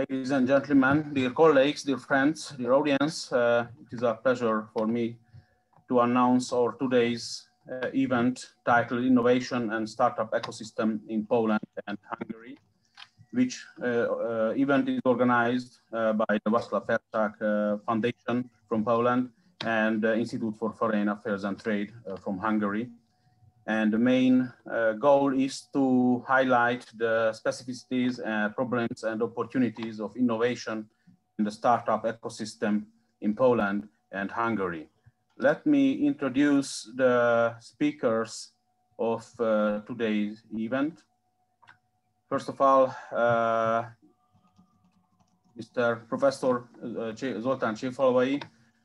Ladies and gentlemen, dear colleagues, dear friends, dear audience, uh, it is a pleasure for me to announce our today's uh, event titled Innovation and Startup Ecosystem in Poland and Hungary, which uh, uh event is organized uh, by the Waclaw Felczak uh, Foundation from Poland and the Institute for Foreign Affairs and Trade from Hungary. And the main uh, goal is to highlight the specificities, and problems and opportunities of innovation in the startup ecosystem in Poland and Hungary. Let me introduce the speakers of uh, today's event. First of all, uh, Mr. Professor uh, Zoltán Cséfalvay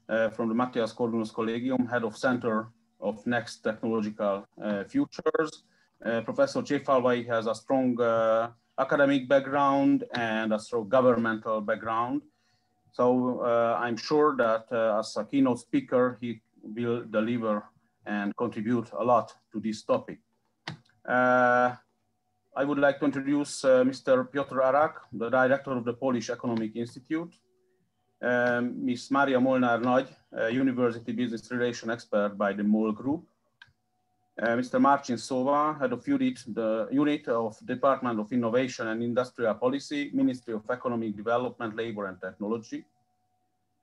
uh, from the Mathias Corvinus Collegium, head of Center of next technological uh, futures. Uh, Professor Cséfalvay has a strong uh, academic background and a strong governmental background. So I'm sure that as a keynote speaker, he will deliver and contribute a lot to this topic. Uh, I would like to introduce uh, Mr. Piotr Arak, the director of the Polish Economic Institute. Um, Ms. Mária Molnár Nagy, University Business Relation Expert by the MOL Group. Uh, Mr. Marcin Sowa, head of unit, the unit of Department of Innovation and Industrial Policy, Ministry of Economic Development, Labor and Technology.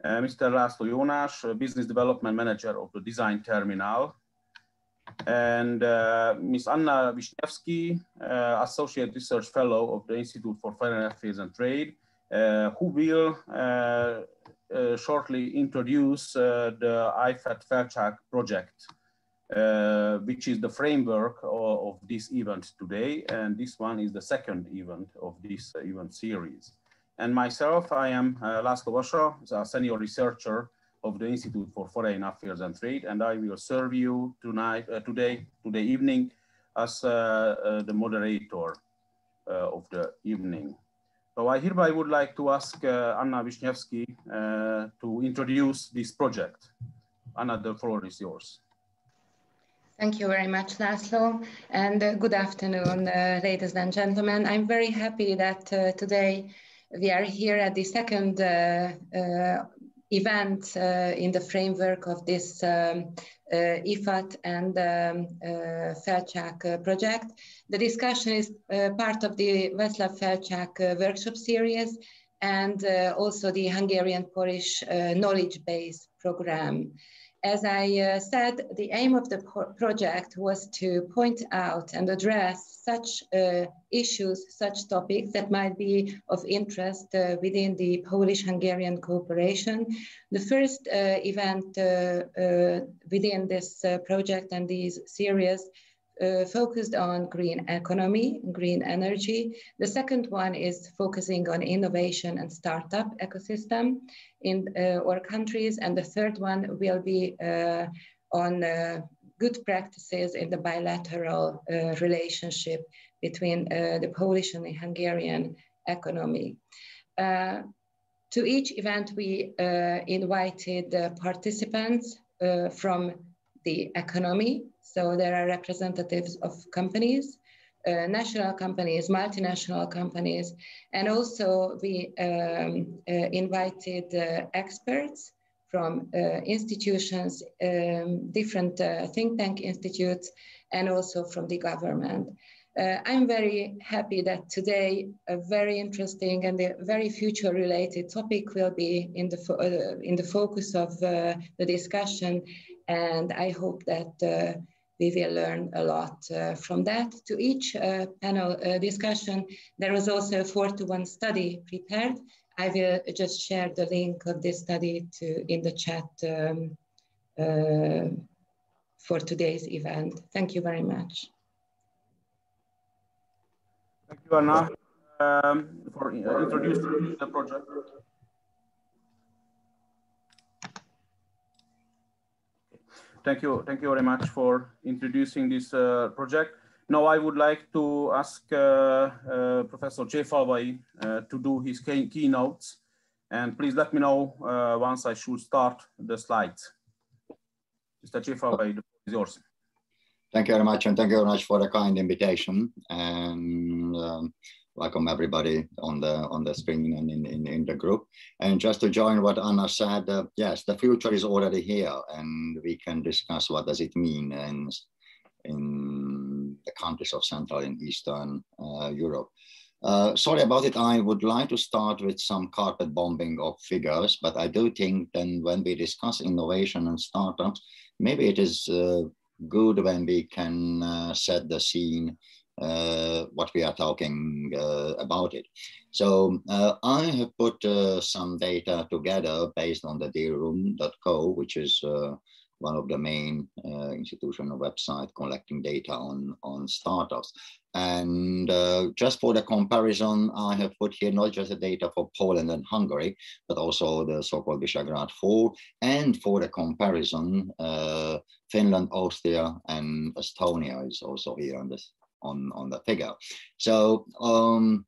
Uh, Mr. László Jónás, uh, Business Development Manager of the Design Terminal. And uh, Ms. Anna Wisniewski, uh, Associate Research Fellow of the Institute for Foreign Affairs and Trade, who will uh, uh, shortly introduce the IFAT Felczak project, which is the framework of, of, this event today. And this one is the second event of this event series. And myself, I am uh, Laszlo Vasa, a senior researcher of the Institute for Foreign Affairs and Trade, and I will serve you tonight, uh, today, today evening, as uh, uh the moderator uh, of the evening. So I hereby would like to ask uh, Anna Wisniewski uh, to introduce this project. Anna, the floor is yours. Thank you very much, Laszlo, and uh, good afternoon, uh, ladies and gentlemen. I'm very happy that uh, today we are here at the second uh, event in the framework of this um, uh, IFAT and um, uh, Felczak uh, project. The discussion is part of the Waclaw Felczak workshop series and also the Hungarian-Polish knowledge base program. As I uh, said, the aim of the project was to point out and address such uh, issues, such topics that might be of interest uh, within the Polish-Hungarian cooperation. The first uh, event uh, uh, within this project and these series uh, focused on green economy, green energy. The second one is focusing on innovation and startup ecosystem in uh, our countries. And the third one will be uh, on uh, good practices in the bilateral uh, relationship between uh, the Polish and the Hungarian economy. to each event, we invited participants from the economy, so there are representatives of companies, uh, national companies, multinational companies, and also we um, uh, invited uh, experts from uh, institutions, um, different think tank institutes, and also from the government. Uh, I'm very happy that today a very interesting and a very future related topic will be in the, uh, in the focus of uh, the discussion. And I hope that we will learn a lot uh, from that. To each uh, panel uh, discussion, there was also a four to one study prepared. I will just share the link of this study to in the chat um, for today's event. Thank you very much. Thank you, Anna, um, for introducing the project. Thank you. Thank you very much for introducing this uh, project. Now I would like to ask uh, uh, Professor Cséfalvay uh, to do his key keynotes. And please let me know once I should start the slides. Mr. Cséfalvay, the floor is yours. Thank you very much, and thank you very much for the kind invitation. And um, welcome everybody on the on the screen and in, in, in the group. And just to join what Anna said, uh, yes, the future is already here, and we can discuss what does it mean in in the countries of Central and Eastern uh, Europe. Uh, sorry about it. I would like to start with some carpet bombing of figures, but I do think then when we discuss innovation and startups, maybe it is uh, good when we can uh, set the scene uh, what we are talking uh, about it. So uh, I have put uh, some data together based on the dealroom.co, which is uh, one of the main uh, institutional website collecting data on, on startups. And just for the comparison, I have put here not just the data for Poland and Hungary, but also the so-called Visegrad 4. And for the comparison, Finland, Austria, and Estonia is also here on this on, on the figure. So um,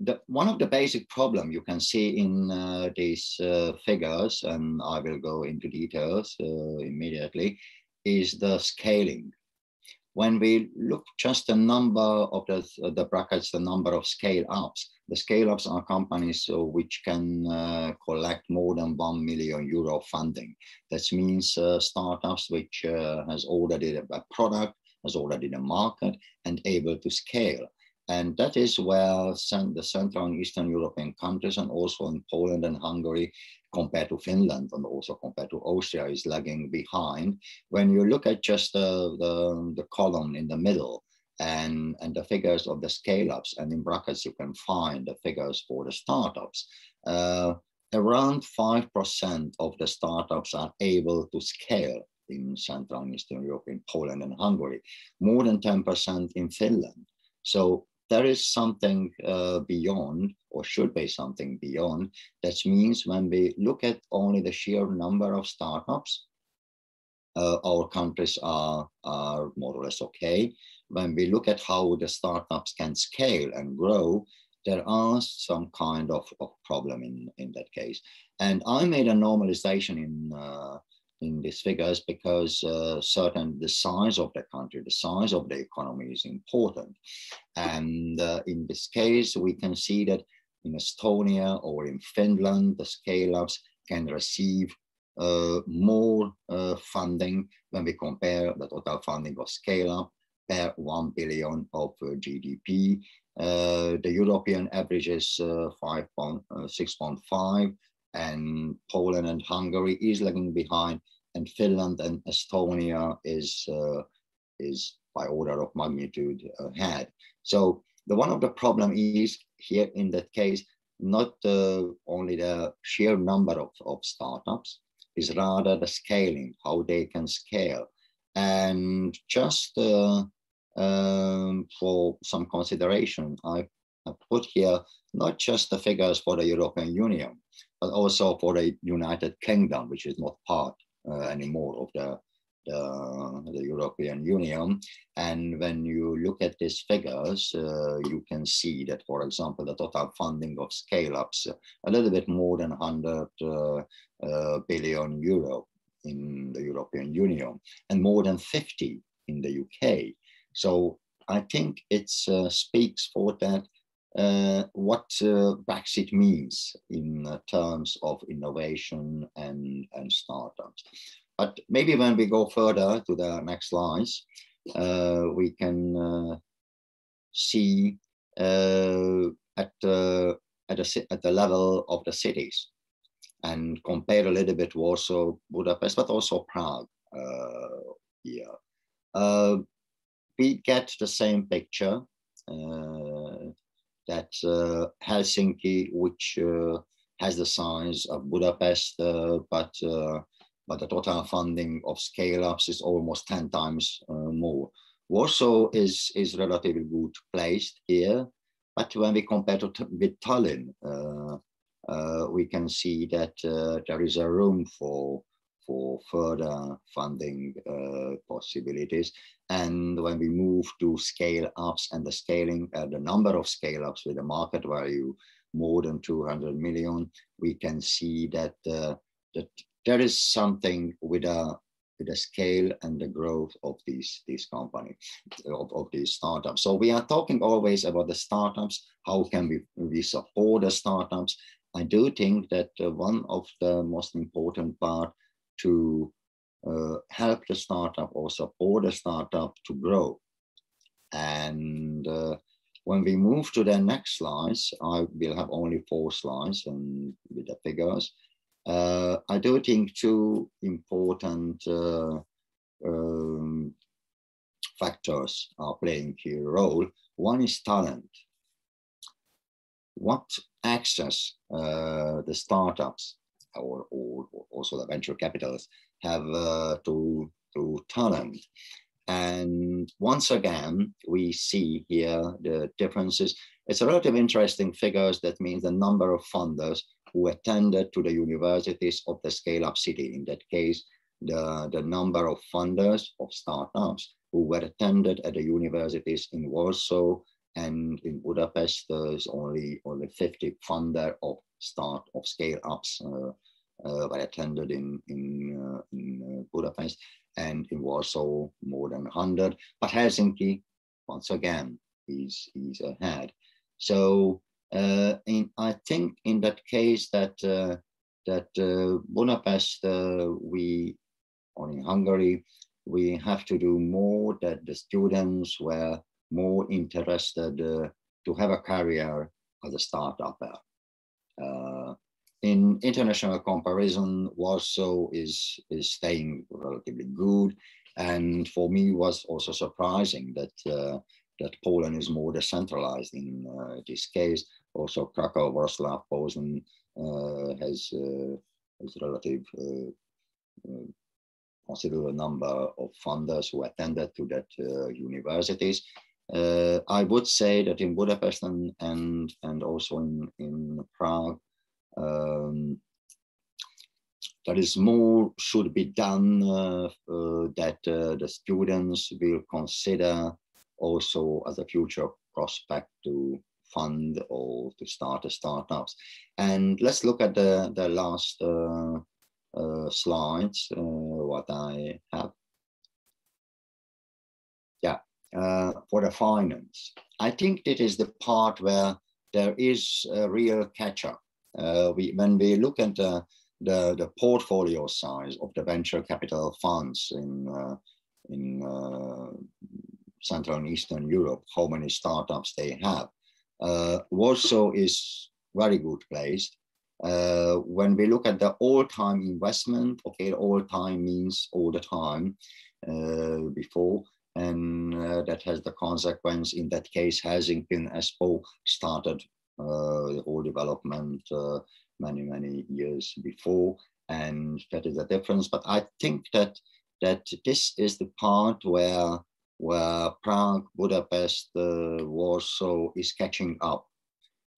the, one of the basic problem you can see in uh, these uh, figures, and I will go into details uh, immediately, is the scaling. When we look just the number of the, the brackets, the number of scale ups, the scale ups are companies uh, which can uh, collect more than 1 million euro funding. That means uh, startups which has already a product, has already the market and able to scale. And that is where the Central and Eastern European countries and also in Poland and Hungary compared to Finland and also compared to Austria is lagging behind. When you look at just the, the, the column in the middle and, and the figures of the scale-ups and in brackets you can find the figures for the startups. Uh, around 5% of the startups are able to scale in Central and Eastern Europe, in Poland and Hungary, more than 10% in Finland. So there is something uh, beyond, or should be something beyond. That means when we look at only the sheer number of startups, uh, our countries are, are more or less okay. When we look at how the startups can scale and grow, there are some kind of, of problem in, in that case. And I made a normalization in uh, in these figures because uh, certain the size of the country, the size of the economy is important. And uh, in this case, we can see that in Estonia or in Finland, the scale-ups can receive uh, more uh, funding when we compare the total funding of scale-up per 1 billion of uh, GDP. Uh, the European average is 6.5 and Poland and Hungary is lagging behind, and Finland and Estonia is uh, is by order of magnitude ahead. So the one of the problem is here in that case not uh, only the sheer number of, of startups, is rather the scaling, how they can scale. And just uh, um, for some consideration, I, I put here not just the figures for the European Union, but also for the United Kingdom, which is not part uh, anymore of the, the, European Union. And when you look at these figures, uh, you can see that, for example, the total funding of scale-ups, a little bit more than 100 uh, billion euro in the European Union, and more than 50 in the UK. So I think it uh, speaks for that uh, what uh, Brexit means in uh, terms of innovation and, and startups. But maybe when we go further to the next slides, uh, we can uh, see uh, at, the, at, the, at the level of the cities and compare a little bit Warsaw, Budapest, but also Prague here. we get the same picture that uh, Helsinki, which uh, has the size of Budapest, uh, but but the total funding of scale-ups is almost 10 times more. Warsaw is, is relatively good placed here, but when we compare to with Tallinn, uh, uh, we can see that uh, there is a room for for further funding possibilities. And when we move to scale ups and the scaling, uh, the number of scale ups with a market value more than 200 million, we can see that, uh, that there is something with a with the scale and the growth of these, these companies, of, of these startups. So we are talking always about the startups. How can we, we support the startups? I do think that uh, one of the most important part to uh, help the startup or support the startup to grow. And uh, when we move to the next slides, I will have only four slides and with the figures. Uh, I do think two important uh, um, factors are playing key role. One is talent. What access uh, the startups or, or, also the venture capitalists have uh, to, to talent. And once again, we see here the differences. It's a relative interesting figures that means the number of funders who attended to the universities of the scale-up city. In that case, the, the number of funders of startups who were attended at the universities in Warsaw and in Budapest, there's only only 50 funder of start of scale-ups uh, uh, were attended in, in, uh, in uh, Budapest and in Warsaw more than 100. But Helsinki, once again, is, is ahead. So uh, in, I think in that case that uh, that uh, Budapest, we, or in Hungary, we have to do more that the students were more interested to have a career as a startup. Uh, in international comparison, Warsaw is, is staying relatively good. And for me was also surprising that uh, that Poland is more decentralized in uh, this case. Also, Krakow, Wrocław, Posen uh, has, uh, has relative uh, uh, considerable number of funders who attended to that universities. I would say that in Budapest and and, and also in, in Prague, um, there is more should be done uh, uh, that uh, the students will consider also as a future prospect to fund or to start a startups. And let's look at the, the last uh, uh, slides, uh, what I have. Yeah, for the finance. I think that is the part where there is a real catch-up uh, we, when we look at the, the, the, portfolio size of the venture capital funds in, uh, in uh, Central and Eastern Europe, how many startups they have, uh, Warsaw is very good placed. Uh, when we look at the all-time investment, okay, all-time means all the time uh, before, and uh, that has the consequence in that case Helsinki Espoo started uh, the whole development uh, many, many years before. And that is a difference. But I think that that this is the part where where Prague, Budapest, uh, Warsaw is catching up.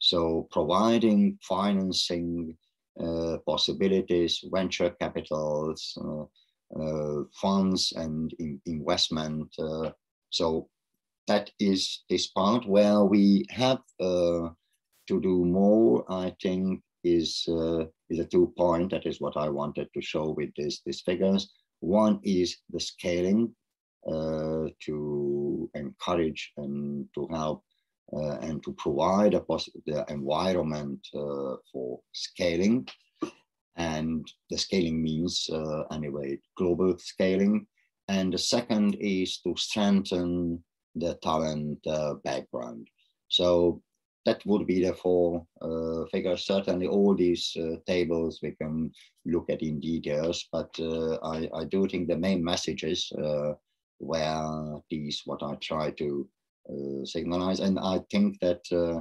So providing financing uh, possibilities, venture capitals, uh, uh, funds and in investment. so that is this part where we have to do more, I think, is uh, is a two point. That is what I wanted to show with this these figures. One is the scaling uh, to encourage and to help uh, and to provide a the environment uh, for scaling. And the scaling means uh, anyway global scaling. And the second is to strengthen the talent uh, background. So that would be the four uh, figures. Certainly all these uh, tables we can look at in details, but uh, I, I, do think the main messages uh, were these, what I try to uh, signalize. And I think that, uh,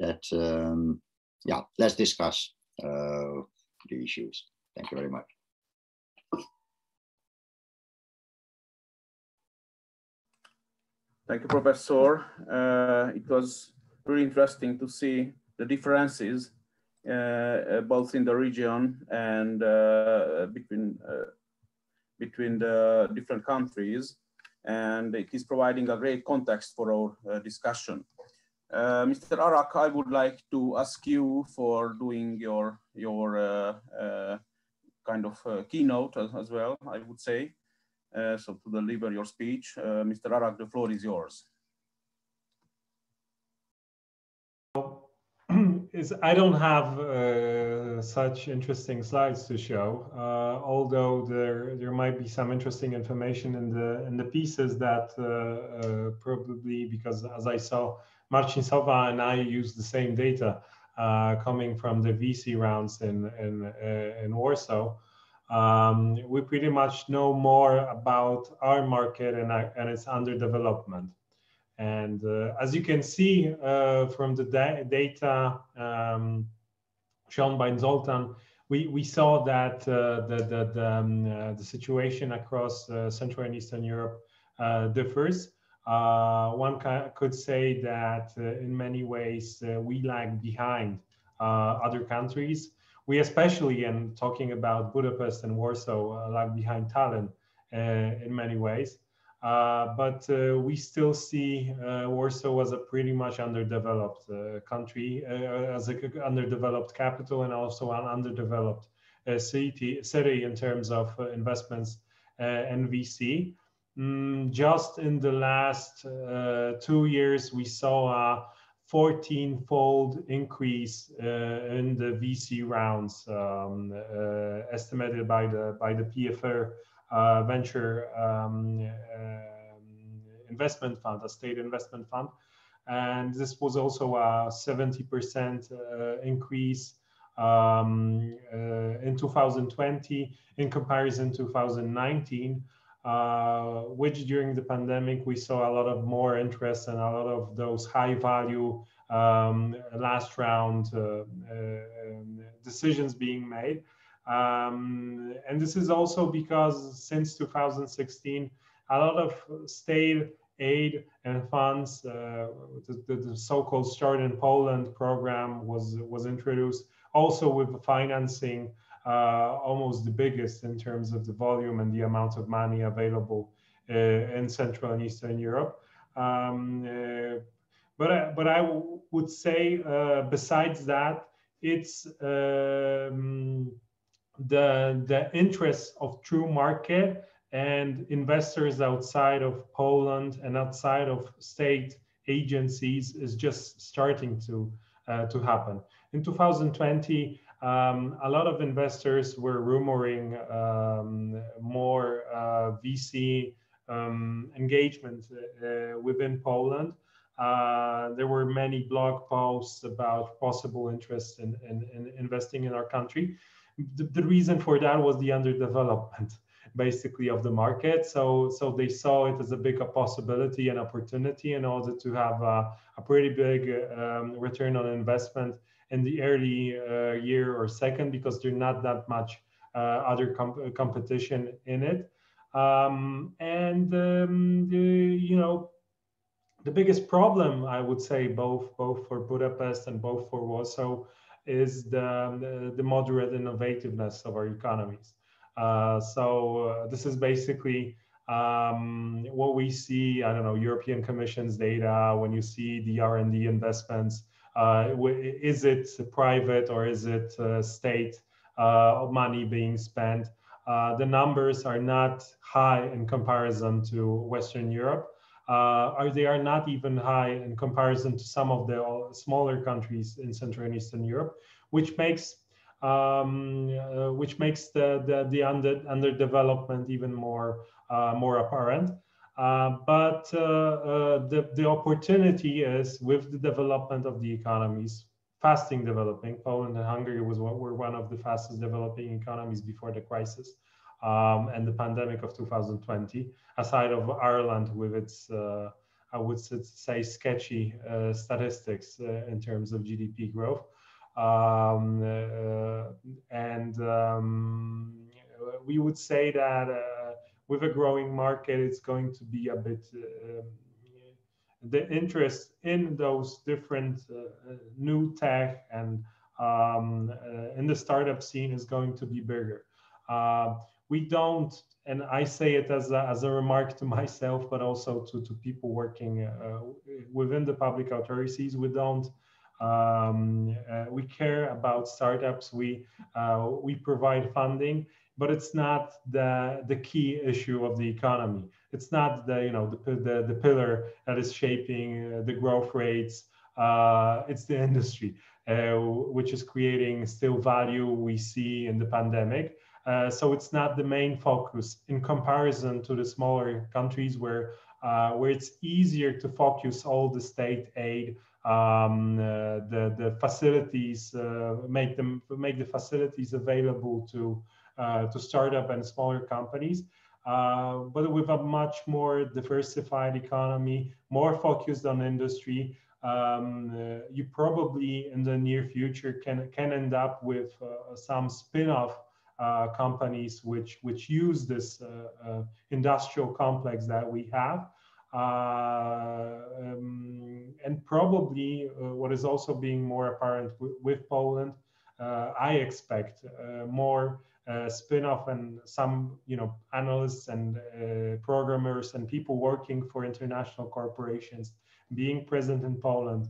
that um, yeah, let's discuss the issues. Thank you very much. Thank you, Professor. it was very interesting to see the differences uh, uh, both in the region and uh, between between the different countries and it is providing a great context for our discussion. Uh, Mr. Arak, I would like to ask you for doing your your uh, uh, kind of keynote as, as, well. I would say so to deliver your speech. Mr. Arak, the floor is yours. is I don't have uh, such interesting slides to show, uh, although there there might be some interesting information in the in the pieces that uh, uh probably because as I saw, Marcin Sowa and I use the same data uh, coming from the VC rounds in in uh, in Warsaw. Um, we pretty much know more about our market and, and its under development. And uh, as you can see uh, from the da data um, shown by Zoltan, we, we saw that uh, the, the, the, um, uh, the, situation across uh, Central and Eastern Europe uh, differs. one could say that in many ways we lag behind other countries. We especially, and talking about Budapest and Warsaw, lag behind Tallinn in many ways. Uh, but uh, we still see uh, Warsaw as a pretty much underdeveloped country, as an underdeveloped capital, and also an underdeveloped city, city in terms of investments and VC. Mm, just in the last two years, we saw a 14-fold increase uh, in the VC rounds um, uh, estimated by the by the PFR venture um, um, investment fund, a state investment fund. And this was also a 70% uh, increase um, uh, in 2020 in comparison to 2019. Uh, which during the pandemic we saw a lot of more interest and a lot of those high value um, last round uh, uh, decisions being made. Um, and this is also because since 2016, a lot of state aid and funds, uh, the, the so-called Start in Poland program was, was introduced, also with financing uh, almost the biggest in terms of the volume and the amount of money available uh, in Central and Eastern Europe. Um, uh, but, I, but I would say, uh, besides that, it's um, the the interests of true market and investors outside of Poland and outside of state agencies is just starting to uh, to happen. In 2020, um, a lot of investors were rumoring um, more uh, VC um, engagement uh, within Poland. Uh, there were many blog posts about possible interest in, in, in investing in our country the, the reason for that was the underdevelopment basically of the market. So, so they saw it as a big possibility and opportunity in order to have a, a pretty big um, return on investment in the early uh, year or second because there's not that much uh, other competition in it. Um, and um, the, you know, the biggest problem I would say both both for Budapest and both for Warsaw is the, the, moderate innovativeness of our economies. Uh, so uh, this is basically um, what we see, I don't know, European Commission's data, when you see the R&D investments, uh, is it private or is it uh, state uh, money being spent? Uh, the numbers are not high in comparison to Western Europe are they are not even high in comparison to some of the smaller countries in Central and Eastern Europe, which makes um, uh, which makes the the, the under underdevelopment even more uh, more apparent. Uh, but uh, uh, the the opportunity is with the development of the economies, fasting developing. Poland and Hungary was were one of the fastest developing economies before the crisis um, and the pandemic of 2020, aside of Ireland with its, uh, I would say, sketchy uh, statistics uh, in terms of GDP growth. Um, uh, and um, we would say that uh, with a growing market, it's going to be a bit um, the interest in those different uh, new tech and um, in the startup scene is going to be bigger. Uh, we don't, and I say it as a, as a remark to myself, but also to, to people working uh, within the public authorities, we don't, um, uh, we care about startups, we, uh, we provide funding, but it's not the the key issue of the economy. It's not the you know the the, the pillar that is shaping uh, the growth rates. Uh, it's the industry, uh, which is creating still value we see in the pandemic. Uh, so it's not the main focus in comparison to the smaller countries where uh, where it's easier to focus all the state aid um, uh, the the facilities uh, make them make the facilities available to uh, to startup and smaller companies. Uh, but with a much more diversified economy, more focused on industry, um, you probably in the near future can can end up with some spin-off companies which which use this industrial complex that we have uh, um, and probably uh, what is also being more apparent with Poland, uh, I expect more uh, spin-off and some you know analysts and uh, programmers and people working for international corporations being present in Poland.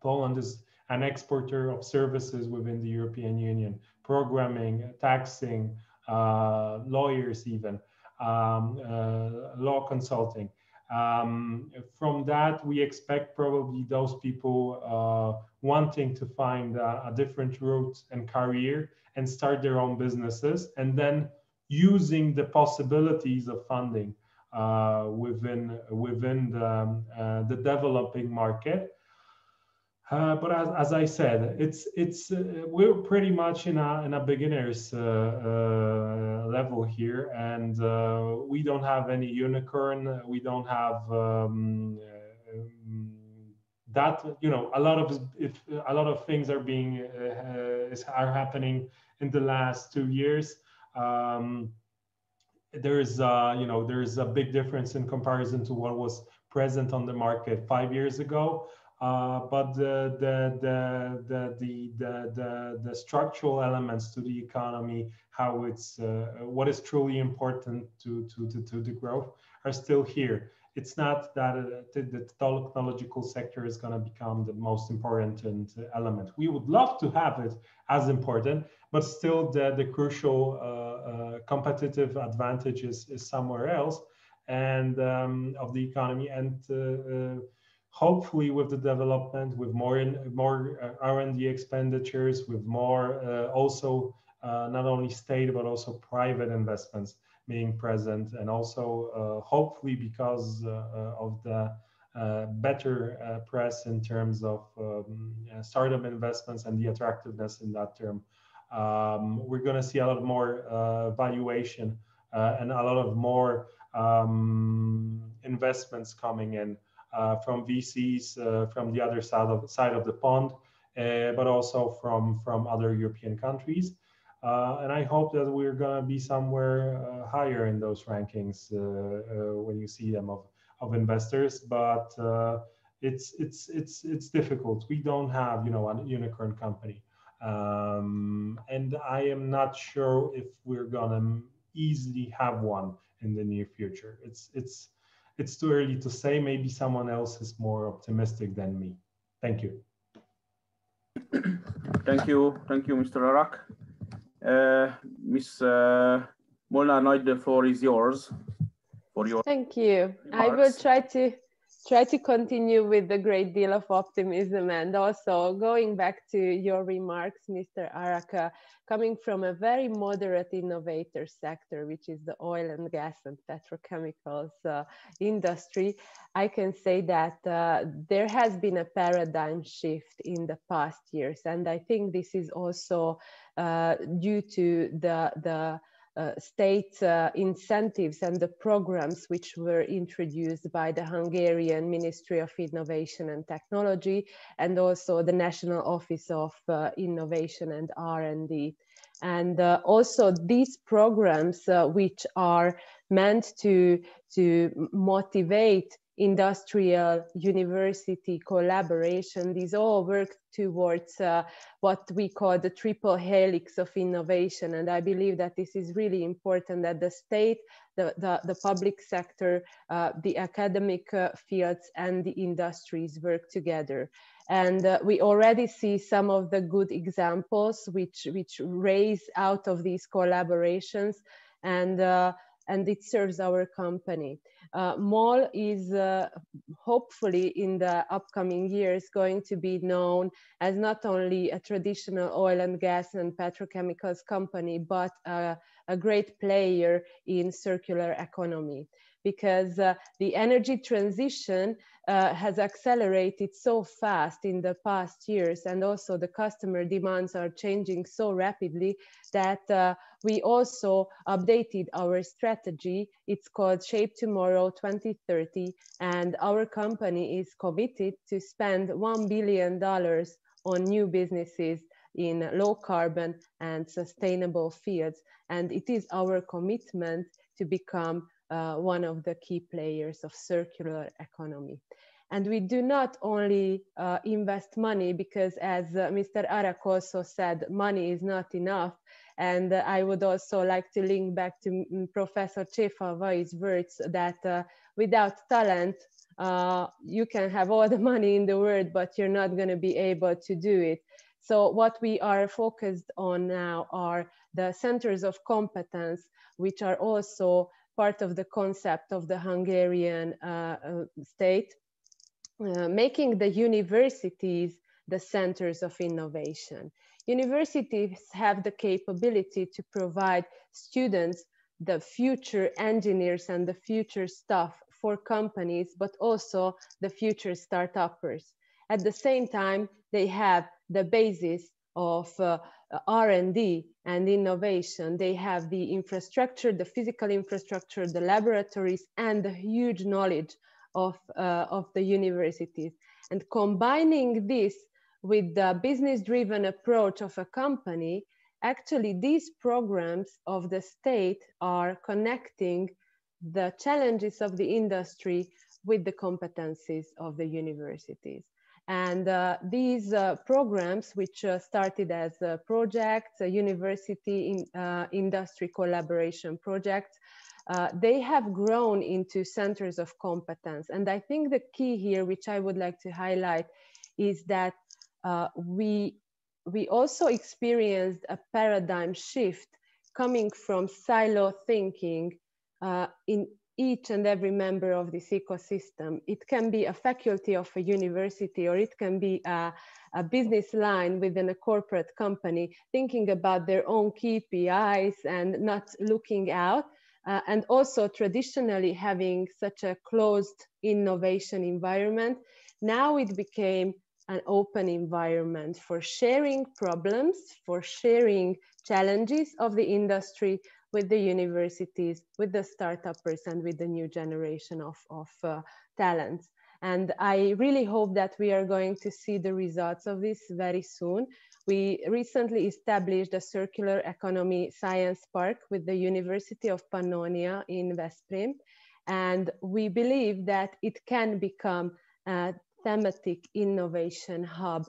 Poland is an exporter of services within the European Union, programming, taxing, uh, lawyers even, um, law consulting. Um, from that, we expect probably those people uh, wanting to find a, a, different route and career and start their own businesses, and then using the possibilities of funding uh, within within the, um, uh, the developing market uh, but as, as I said, it's it's uh, we're pretty much in a in a beginners uh, uh level here, and uh, we don't have any unicorn. We don't have um, that. You know, a lot of if a lot of things are being are happening in the last two years. Um, there's you know there's a big difference in comparison to what was present on the market five years ago. Uh, but the, the, the, the, the, the, structural elements to the economy, how it's, uh, what is truly important to, to, to, to, the growth are still here. It's not that uh, the technological sector is going to become the most important element. We would love to have it as important, but still the, the crucial uh, uh, competitive advantage is, is somewhere else and um, of the economy. And hopefully with the development, with more in, more uh, R&D expenditures, with more uh, also uh, not only state but also private investments being present, and also hopefully because of the uh, better uh, press in terms of um, startup investments and the attractiveness in that term. Um, we're going to see a lot more uh, valuation and a lot of more um, investments coming in uh, from VCs uh, from the other side of, side of the pond, uh, but also from, from other European countries. and I hope that we're going to be somewhere higher in those rankings when you see them of, of investors. But it's it's it's it's difficult. We don't have you know a unicorn company, um, and I am not sure if we're gonna easily have one in the near future. It's it's it's too early to say. Maybe someone else is more optimistic than me. Thank you. Thank you. Thank you, Mr. Arak. Uh, Ms. Uh, Molnar Nagy, the floor is yours. For your Thank you. Remarks. I will try to try to continue with a great deal of optimism and also going back to your remarks, Mr. Araka, coming from a very moderate innovator sector, which is the oil and gas and petrochemicals uh, industry, I can say that uh, there has been a paradigm shift in the past years. And I think this is also uh, due to the, the state uh, incentives and the programs which were introduced by the Hungarian Ministry of Innovation and Technology and also the National Office of uh, Innovation and R&D. And uh, also these programs uh, which are meant to, to motivate industrial university collaboration, these all work towards uh, what we call the triple helix of innovation. And I believe that this is really important that the state, the, the, the public sector, uh, the academic uh, fields and the industries work together. And uh, we already see some of the good examples which, which raise out of these collaborations. And uh, and it serves our company. Uh, MOL is uh, hopefully in the upcoming years going to be known as not only a traditional oil and gas and petrochemicals company, but uh, a great player in circular economy because uh, the energy transition uh, has accelerated so fast in the past years and also the customer demands are changing so rapidly that uh, we also updated our strategy. It's called Shape Tomorrow 2030 and our company is committed to spend $1 billion on new businesses in low carbon and sustainable fields. And it is our commitment to become uh, one of the key players of circular economy. And we do not only uh, invest money because as uh, Mr. Arak also said, money is not enough. And uh, I would also like to link back to mm, Professor Cséfalvay's words that uh, without talent, uh, you can have all the money in the world, but you're not going to be able to do it. So what we are focused on now are the centers of competence, which are also part of the concept of the Hungarian uh, uh, state, uh, making the universities the centers of innovation. Universities have the capability to provide students the future engineers and the future staff for companies, but also the future startuppers. At the same time, they have the basis of uh, R&D and innovation. They have the infrastructure, the physical infrastructure, the laboratories, and the huge knowledge of, uh, of the universities. And combining this with the business-driven approach of a company, actually these programs of the state are connecting the challenges of the industry with the competencies of the universities. And uh, these uh, programs, which uh, started as projects, university in, uh, industry collaboration projects, uh, they have grown into centers of competence. And I think the key here, which I would like to highlight, is that uh, we, we also experienced a paradigm shift coming from silo thinking in each and every member of this ecosystem. It can be a faculty of a university or it can be a, a business line within a corporate company thinking about their own KPIs and not looking out. Uh, and also traditionally having such a closed innovation environment. Now it became an open environment for sharing problems, for sharing challenges of the industry, with the universities, with the startuppers, and with the new generation of, of uh, talents. And I really hope that we are going to see the results of this very soon. We recently established a circular economy science park with the University of Pannonia in Veszprém. And we believe that it can become a thematic innovation hub,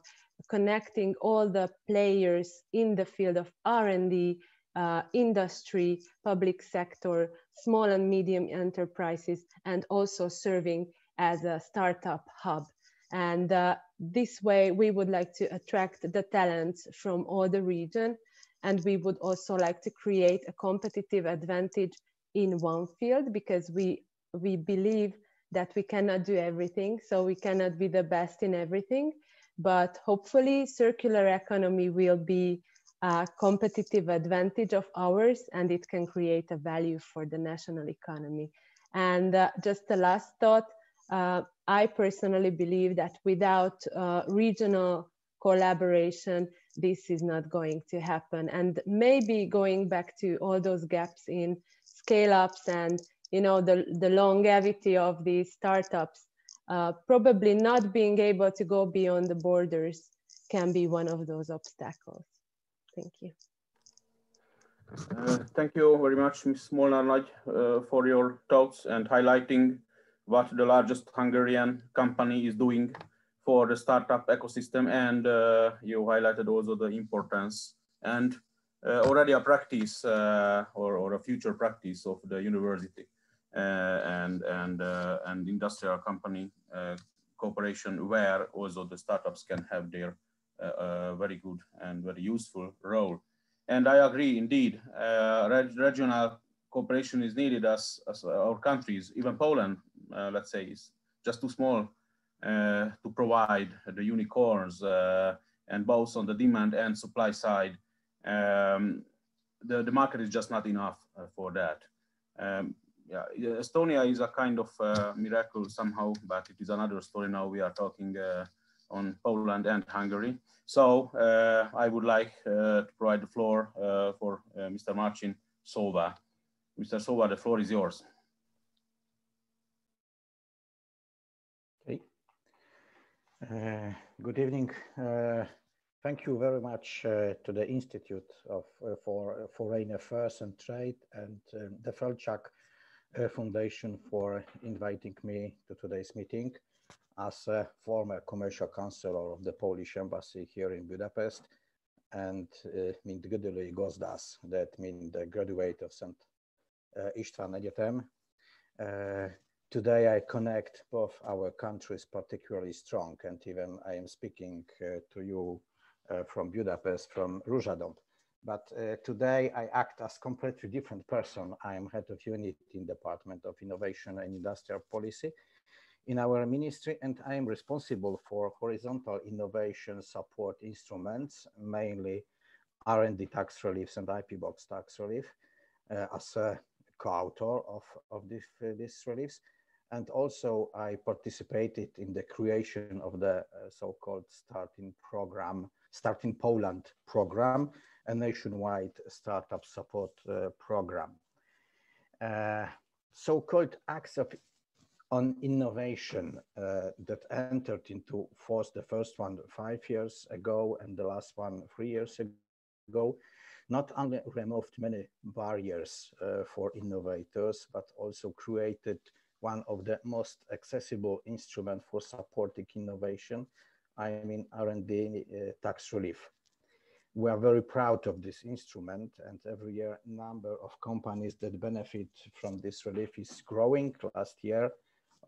connecting all the players in the field of R&D, uh, industry, public sector, small and medium enterprises, and also serving as a startup hub. And uh, this way, we would like to attract the talents from all the region. And we would also like to create a competitive advantage in one field because we, we believe that we cannot do everything. So we cannot be the best in everything. But hopefully circular economy will be a competitive advantage of ours and it can create a value for the national economy. And uh, just the last thought, uh, I personally believe that without uh, regional collaboration, this is not going to happen. And maybe going back to all those gaps in scale ups and you know the, the longevity of these startups, uh, probably not being able to go beyond the borders can be one of those obstacles. Thank you. Uh, thank you very much, Ms. Molnar Nagy, uh, for your talks and highlighting what the largest Hungarian company is doing for the startup ecosystem. And uh, you highlighted also the importance and uh, already a practice uh, or, or a future practice of the university and, and, and industrial company cooperation where also the startups can have their very good and very useful role. And I agree, indeed, uh, reg regional cooperation is needed as, as our countries, even Poland, uh, let's say, is just too small uh, to provide the unicorns uh, and both on the demand and supply side. Um, the, the market is just not enough uh, for that. Um, yeah, Estonia is a kind of uh, miracle somehow, but it is another story now. We are talking on Poland and Hungary. So uh, I would like uh, to provide the floor uh, for Mr. Marcin Sowa. Mr. Sowa, the floor is yours. Okay. Uh, good evening. Uh, thank you very much uh, to the Institute of, for Foreign Affairs and Trade and um, the Felczak Foundation for inviting me to today's meeting as a former commercial counselor of the Polish embassy here in Budapest and uh, mint that means the graduate of St. Uh, István Egyetem. Uh, today I connect both our countries particularly strong and even I am speaking uh, to you uh, from Budapest, from Rózsadomb. But uh, today I act as completely different person. I am head of unit in Department of Innovation and Industrial Policy in our ministry, and I am responsible for horizontal innovation support instruments, mainly R&D tax reliefs and IP box tax relief uh, as a co-author of, of this, uh, these reliefs. And also I participated in the creation of the uh, so-called Starting Program, Start in Poland program, a nationwide startup support uh, program. Uh, so-called acts of on innovation uh, that entered into force, the first one five years ago and the last one three years ago, not only removed many barriers uh, for innovators, but also created one of the most accessible instruments for supporting innovation, I mean R&D uh, tax relief. We are very proud of this instrument and every year number of companies that benefit from this relief is growing. Last year,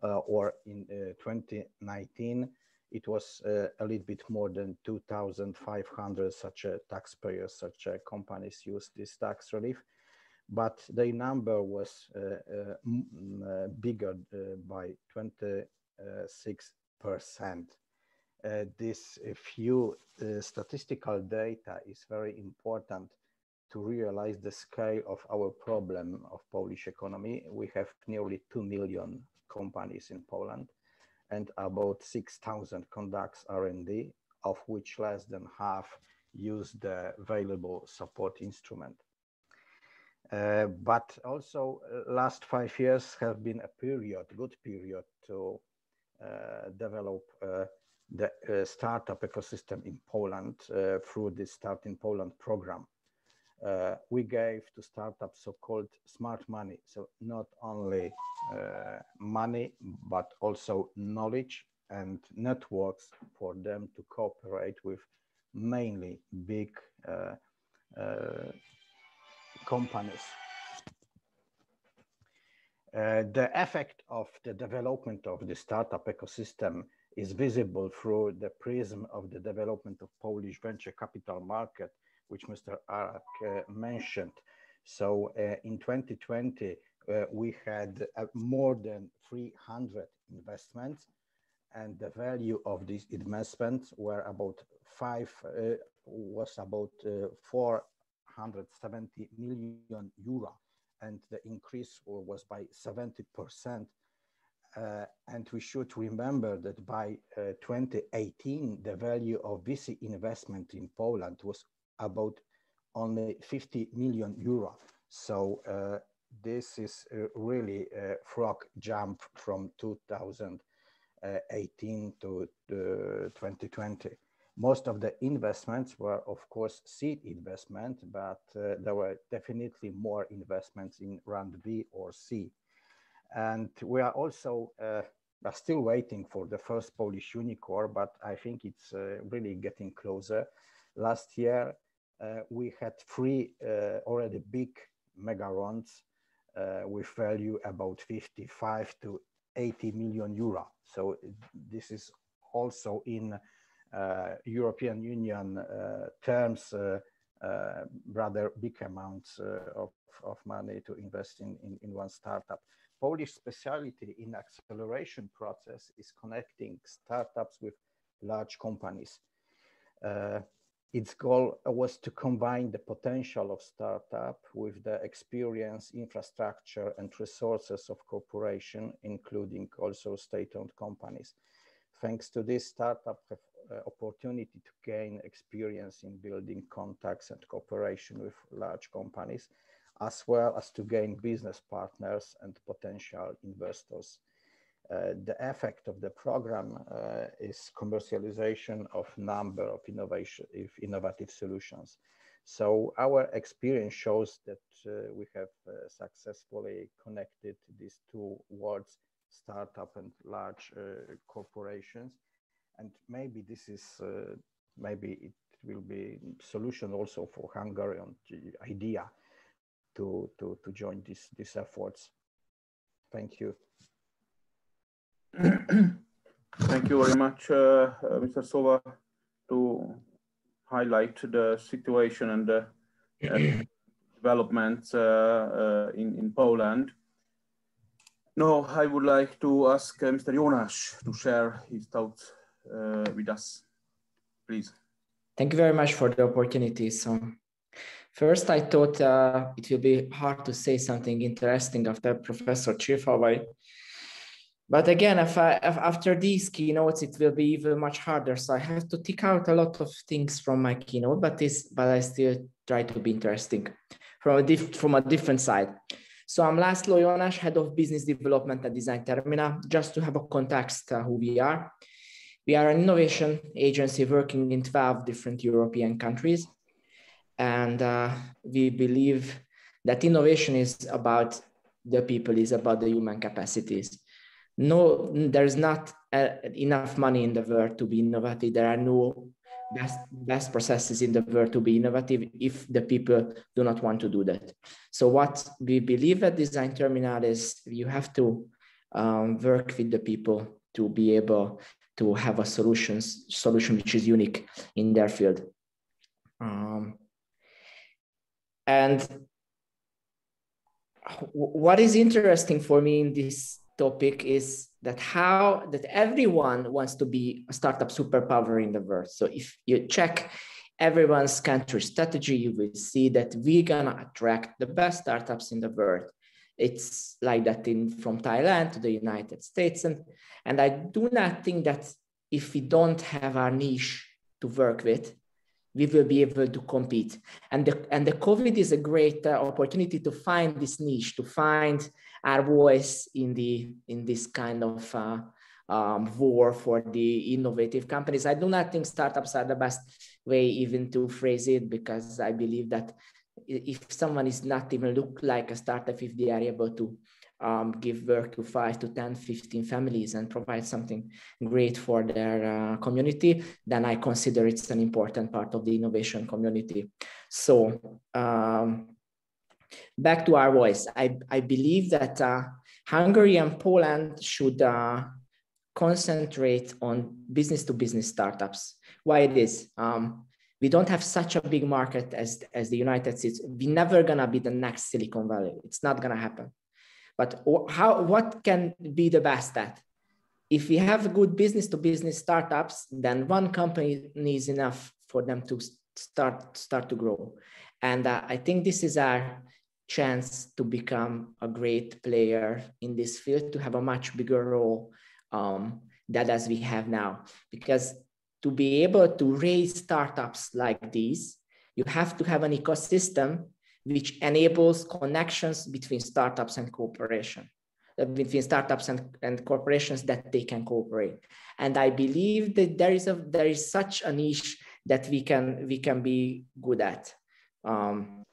or in uh, 2019, it was uh, a little bit more than 2,500 such taxpayers, such companies used this tax relief but the number was uh, uh, bigger uh, by 26%. this few statistical data is very important to realize the scale of our problem of Polish economy. We have nearly 2 million companies in Poland and about 6,000 conducts R&D, of which less than half use the available support instrument. Uh, but also uh, last five years have been a period, good period to uh, develop uh, the uh, startup ecosystem in Poland through the Start in Poland program uh, we gave to startups so-called smart money. So not only uh, money, but also knowledge and networks for them to cooperate with mainly big uh, uh companies. Uh, the effect of the development of the startup ecosystem is visible through the prism of the development of Polish venture capital market which Mr. Arak uh, mentioned. So uh, in 2020, uh, we had more than 300 investments and the value of these investments were about five, was about 470 million euro and the increase was by 70 percent uh, and we should remember that by uh, 2018, the value of VC investment in Poland was about only 50 million euro. So uh, this is really a frog jump from 2018 to 2020. Most of the investments were, of course, seed investment, but uh, there were definitely more investments in round B or C. And we are also uh, are still waiting for the first Polish unicorn, but I think it's uh, really getting closer. Last year, uh, we had three uh, already big mega rounds uh, with value about 55 to 80 million euro. So this is also in uh, European Union uh, terms rather big amounts of, of money to invest in, in, in one startup. Polish specialty in acceleration process is connecting startups with large companies. Uh, its goal was to combine the potential of startup with the experience, infrastructure, and resources of corporation, including also state-owned companies. Thanks to this, startup have uh, opportunity to gain experience in building contacts and cooperation with large companies as well as to gain business partners and potential investors. Uh, the effect of the program uh, is commercialization of number of innovation, if innovative solutions. So our experience shows that uh, we have uh, successfully connected these two words, startup and large uh, corporations. And maybe this is, maybe it will be solution also for Hungarian idea to, to, to join these efforts. Thank you. Thank you very much, uh, uh, Mr. Sowa, to highlight the situation and the uh, developments uh, uh, in, in Poland. Now, I would like to ask uh, Mr. Jónás to share his thoughts with us, please. Thank you very much for the opportunity. So First, I thought uh, it will be hard to say something interesting after Professor Cséfalvay. But again, if I, if after these keynotes, it will be even much harder. So I have to take out a lot of things from my keynote, but this, but I still try to be interesting from a, diff, from a different side. So I'm László Jónás, Head of Business Development at Design Terminal. Just to have a context uh, who we are. We are an innovation agency working in 12 different European countries. And uh, we believe that innovation is about the people, is about the human capacities. No, there's not uh, enough money in the world to be innovative. There are no best, best processes in the world to be innovative if the people do not want to do that. So what we believe at Design Terminal is you have to um, work with the people to be able to have a solutions solution which is unique in their field. Um, and what is interesting for me in this topic is that how that everyone wants to be a startup superpower in the world. So if you check everyone's country strategy, you will see that we're gonna attract the best startups in the world. It's like that in from Thailand to the United States. And, and I do not think that if we don't have our niche to work with, we will be able to compete. And the, and the COVID is a great uh, opportunity to find this niche, to find our voice in, the, in this kind of uh, um, war for the innovative companies. I do not think startups are the best way even to phrase it because I believe that if someone is not even look like a startup, if they are able to um, give work to five to 10, 15 families and provide something great for their uh, community, then I consider it's an important part of the innovation community. So um, back to our voice, I, I believe that uh, Hungary and Poland should uh, concentrate on business to business startups. Why it is? Um, we don't have such a big market as, as the United States. We're never gonna be the next Silicon Valley. It's not gonna happen. But how, what can be the best at? If we have good business to business startups, then one company needs enough for them to start, start to grow. And uh, I think this is our chance to become a great player in this field, to have a much bigger role um, that as we have now. Because to be able to raise startups like these, you have to have an ecosystem which enables connections between startups and cooperation, uh, between startups and, and corporations that they can cooperate. And I believe that there is a there is such a niche that we can we can be good at. Um,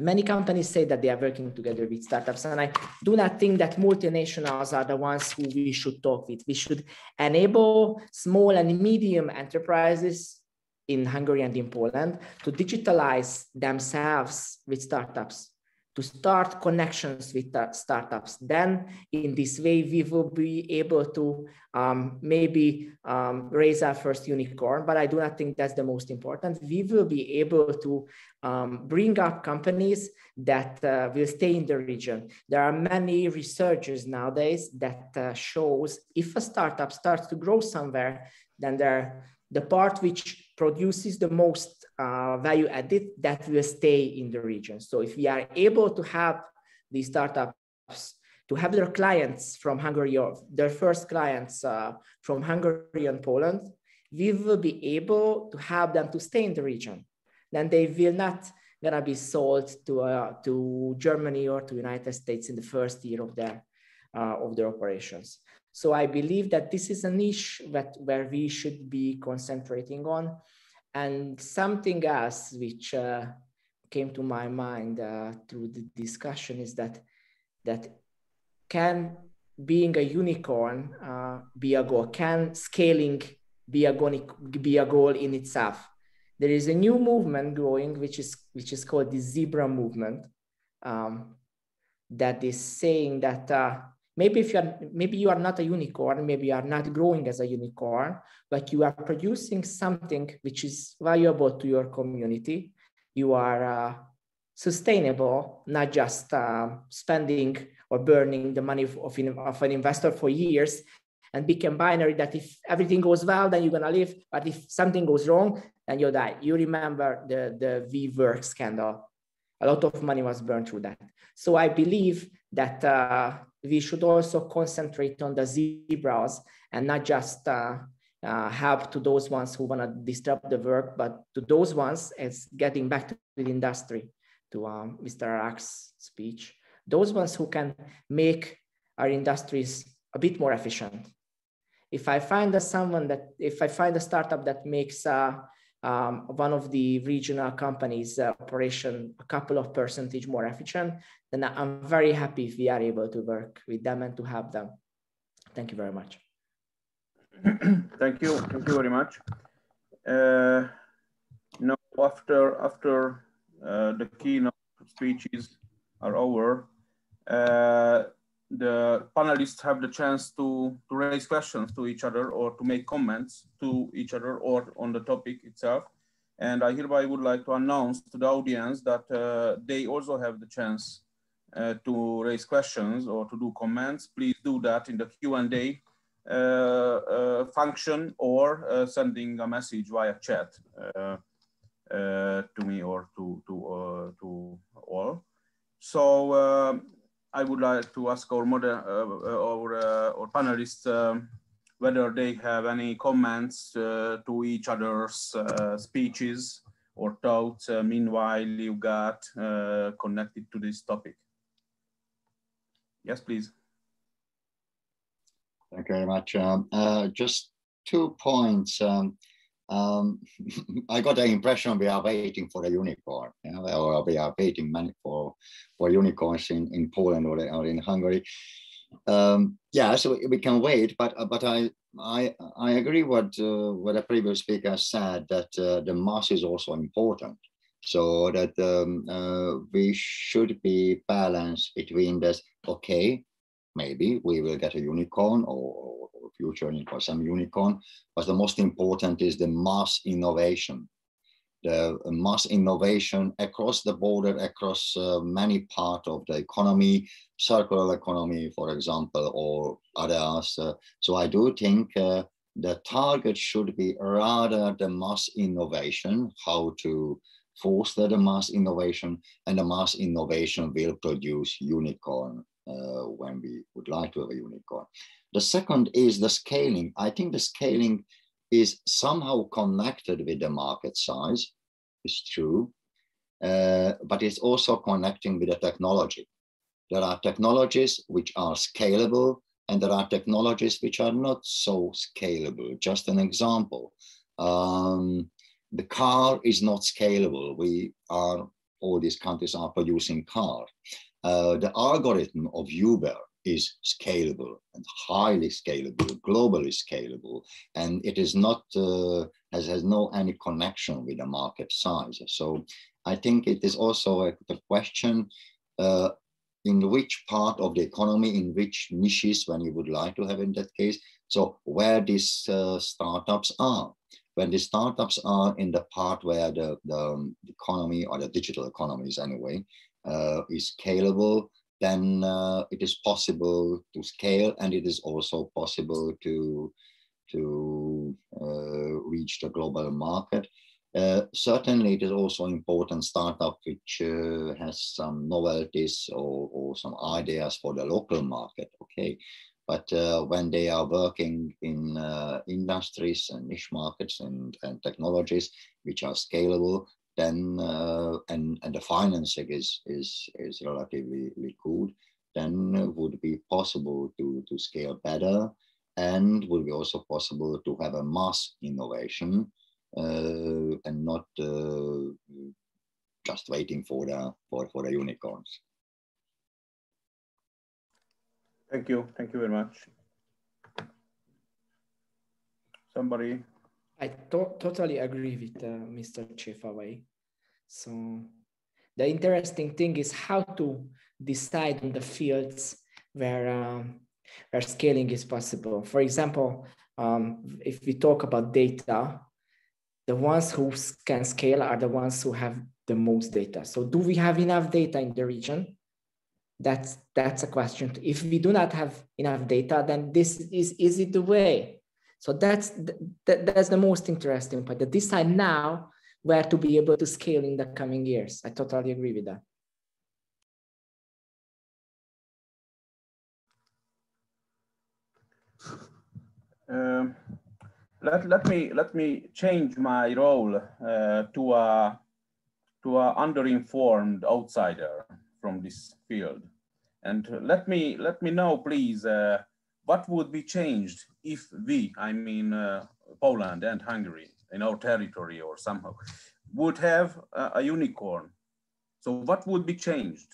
many companies say that they are working together with startups and i do not think that multinationals are the ones who we should talk with. We should enable small and medium enterprises in hungary and in poland to digitalize themselves with startups to start connections with startups. Then in this way, we will be able to um, maybe um, raise our first unicorn, but I do not think that's the most important. We will be able to um, bring up companies that uh, will stay in the region. There are many researchers nowadays that uh, shows if a startup starts to grow somewhere, then the part which produces the most uh, value added that will stay in the region. So if we are able to have these startups to have their clients from Hungary or their first clients uh, from Hungary and Poland, we will be able to have them to stay in the region. Then they will not gonna be sold to uh, to Germany or to United States in the first year of their uh, of their operations. So I believe that this is a niche that where we should be concentrating on. And something else which uh, came to my mind uh, through the discussion is that that can being a unicorn uh, be a goal? Can scaling be a, goal, be a goal in itself? There is a new movement growing, which is which is called the zebra movement, um, that is saying that uh, maybe if you are maybe you are not a unicorn maybe you are not growing as a unicorn but you are producing something which is valuable to your community. You are uh, sustainable not just uh, spending or burning the money of, of an investor for years and become binary that if everything goes well then you're going to live. But if something goes wrong then you'll die. You remember the the WeWork scandal. A lot of money was burned through that. So i believe that uh, we should also concentrate on the zebras and not just uh, uh, help to those ones who want to disrupt the work, but to those ones, as getting back to the industry, to um, Mr. Arak's speech, those ones who can make our industries a bit more efficient. If I find a someone that, if I find a startup that makes uh, um, one of the regional companies uh, operation a couple of percentage more efficient, then I'm very happy if we are able to work with them and to help them. Thank you very much. Thank you. Thank you very much. Uh, now, after after uh, the keynote speeches are over, uh, the panelists have the chance to, to raise questions to each other or to make comments to each other or on the topic itself. And I hereby would like to announce to the audience that uh, they also have the chance uh, to raise questions or to do comments. Please do that in the Q&A uh, uh, function or uh, sending a message via chat uh, to me or to, to, to all. So I would like to ask our, modern, uh, our, uh, our panelists um, whether they have any comments uh, to each other's speeches or thoughts meanwhile you got connected to this topic. Yes, please. Thank you very much. Um, uh, just two points. Um, um, I got the impression we are waiting for a unicorn, you know, or we are waiting many for for unicorns in, in Poland or, or in Hungary. Um, yeah, so we can wait, but but I I I agree what uh, what a previous speaker said that uh, the mass is also important. So that um, uh, we should be balanced between this. Okay, maybe we will get a unicorn or future for some unicorn. But the most important is the mass innovation. The mass innovation across the border, across uh, many parts of the economy, circular economy, for example, or others. Uh, so I do think uh, the target should be rather the mass innovation, how to foster the mass innovation, and the mass innovation will produce unicorn uh, when we would like to have a unicorn. The second is the scaling. I think the scaling is somehow connected with the market size. It's true, uh, but it's also connecting with the technology. There are technologies which are scalable, and there are technologies which are not so scalable. Just an example. Um, the car is not scalable. We are all these countries are producing car. Uh, the algorithm of Uber is scalable and highly scalable, globally scalable, and it is not uh, has has no any connection with the market size. So I think it is also a, a question uh, in which part of the economy, in which niches, when you would like to have in that case. So where these uh, startups are. When the startups are in the part where the, the economy or the digital economies anyway uh, is scalable, then uh, it is possible to scale and it is also possible to, to uh, reach the global market. Uh, certainly, it is also important startup which uh, has some novelties or, or some ideas for the local market. Okay, but uh, when they are working in uh, industries and niche markets and, and technologies which are scalable, then uh, and and the financing is is is relatively good, then it would be possible to to scale better, and would be also possible to have a mass innovation uh, and not uh, just waiting for the for, for the unicorns. Thank you. Thank you very much. Somebody? I to totally agree with uh, Mr. Cséfalvay. So the interesting thing is how to decide on the fields where, um, where scaling is possible. For example, um, if we talk about data, the ones who can scale are the ones who have the most data. So do we have enough data in the region? That's, that's a question. If we do not have enough data, then this is, is it the way? So that's, that, that's the most interesting part, to decide now where to be able to scale in the coming years. I totally agree with that. Um, let, let me let me change my role uh, to a to a underinformed outsider from this field, and let me let me know, please, uh, what would be changed if we, I mean uh, Poland and Hungary, in our territory or somehow, would have a, a unicorn. So what would be changed?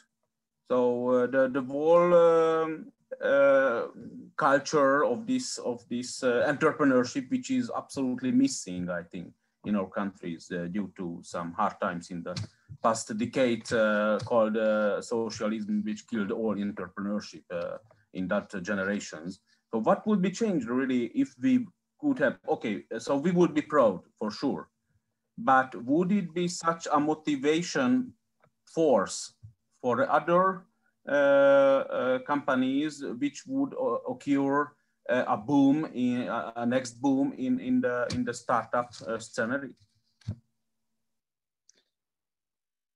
So uh, the the whole um, uh, culture of this of this uh, entrepreneurship, which is absolutely missing, I think, in our countries uh, due to some hard times in the past decade uh, called socialism, which killed all entrepreneurship in that generations. So, what would be changed really if we could have? Okay, so we would be proud for sure, but would it be such a motivation force for other uh, uh, companies which would uh, occur a boom in a next boom in in the in the startup scenario.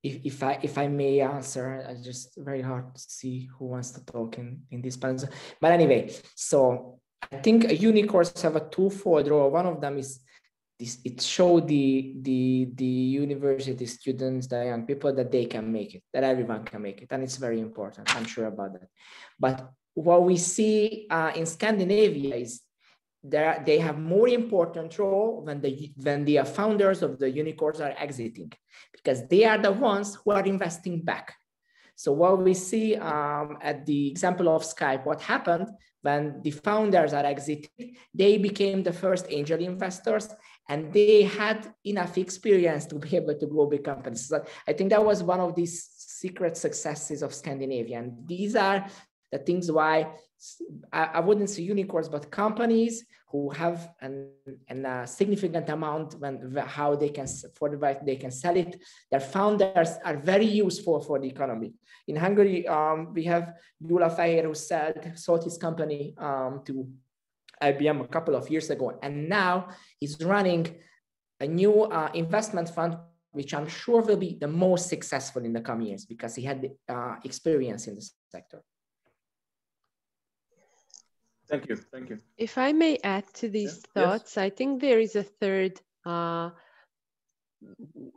If, if I if I may answer, I just very hard to see who wants to talk in in this panel. But anyway, so I think a unicorns have a twofold role. One of them is this, it showed the the the university students, the young people that they can make it, that everyone can make it, and it's very important. I'm sure about that. But what we see uh, in Scandinavia is they have more important role when the when the founders of the unicorns are exiting, because they are the ones who are investing back. So what we see um, at the example of Skype, what happened when the founders are exiting, they became the first angel investors and they had enough experience to be able to grow big companies. So I think that was one of these secret successes of Scandinavia. And these are the things why I wouldn't say unicorns, but companies who have an, an a significant amount when how they can for the they can sell it. Their founders are very useful for the economy. In Hungary, um, we have Gyula Fehér who sold, sold his company um, to IBM a couple of years ago, and now he's running a new uh, investment fund, which I'm sure will be the most successful in the coming years because he had uh, experience in the sector. Thank you. Thank you. If I may add to these thoughts, yes. I think there is a third uh,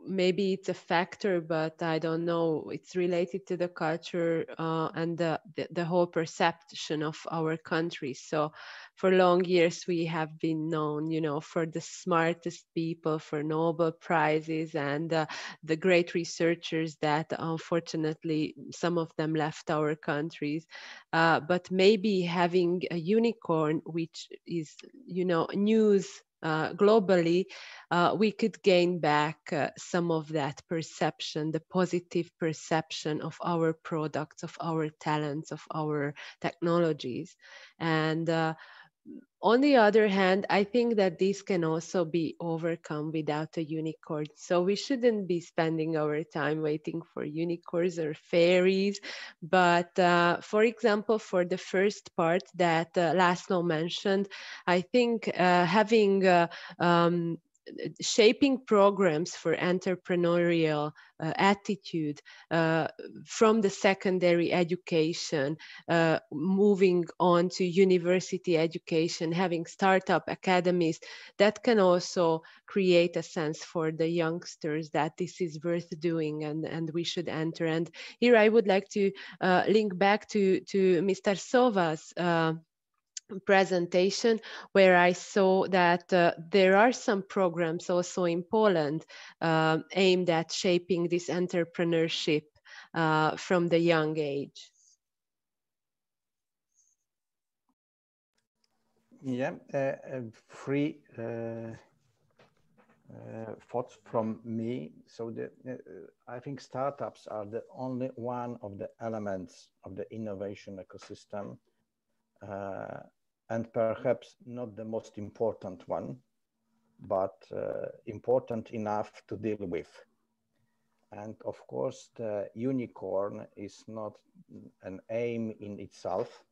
maybe it's a factor, but I don't know. It's related to the culture uh, and the, the, the whole perception of our country. So, for long years we have been known, you know, for the smartest people, for Nobel prizes, and uh, the great researchers that, unfortunately, some of them left our countries. Uh, but maybe having a unicorn, which is, you know, news globally, uh, we could gain back uh, some of that perception, the positive perception of our products, of our talents, of our technologies. And uh, on the other hand, I think that this can also be overcome without a unicorn. So we shouldn't be spending our time waiting for unicorns or fairies. But uh, for example, for the first part that uh, Laszlo mentioned, I think uh, having uh, um, shaping programs for entrepreneurial uh, attitude uh, from the secondary education, uh, moving on to university education, having startup academies, that can also create a sense for the youngsters that this is worth doing and, and we should enter. And here I would like to uh, link back to, to Mr. Sowa's uh, presentation where I saw that uh, there are some programs also in Poland uh, aimed at shaping this entrepreneurship uh, from the young age. Yeah, uh, uh, three uh, thoughts from me. So the, I think startups are the only one of the elements of the innovation ecosystem uh, and perhaps not the most important one, but uh, important enough to deal with. And of course, the unicorn is not an aim in itself,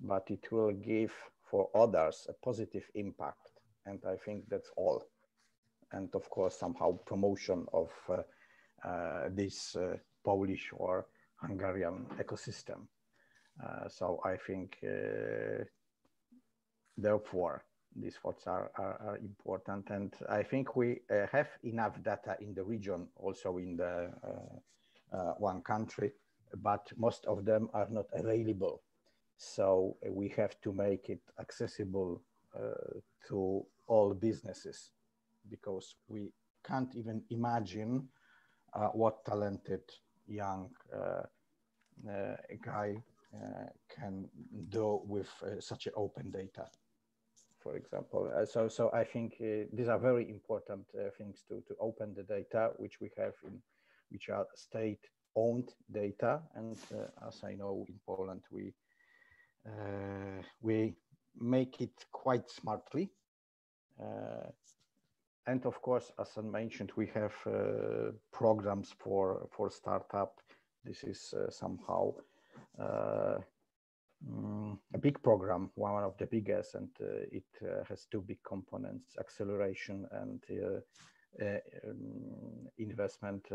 but it will give for others a positive impact. And I think that's all. And of course, somehow promotion of uh, uh, this uh, Polish or Hungarian ecosystem. Uh, so I think uh, therefore these thoughts are, are, are, important. And i think we uh, have enough data in the region also in the uh, uh, one country but most of them are not available. So we have to make it accessible uh, to all businesses because we can't even imagine uh, what talented young uh, guy can do with such open data for example. Uh, so, so I think uh, these are very important uh, things to, to open the data, which we have in, which are state-owned data. And uh, as I know in Poland, we, uh, we make it quite smartly. Uh, and of course, as I mentioned, we have programs for, for startup. This is somehow Mm, a big program, one of the biggest, and uh, it uh, has two big components: acceleration and uh, um, investment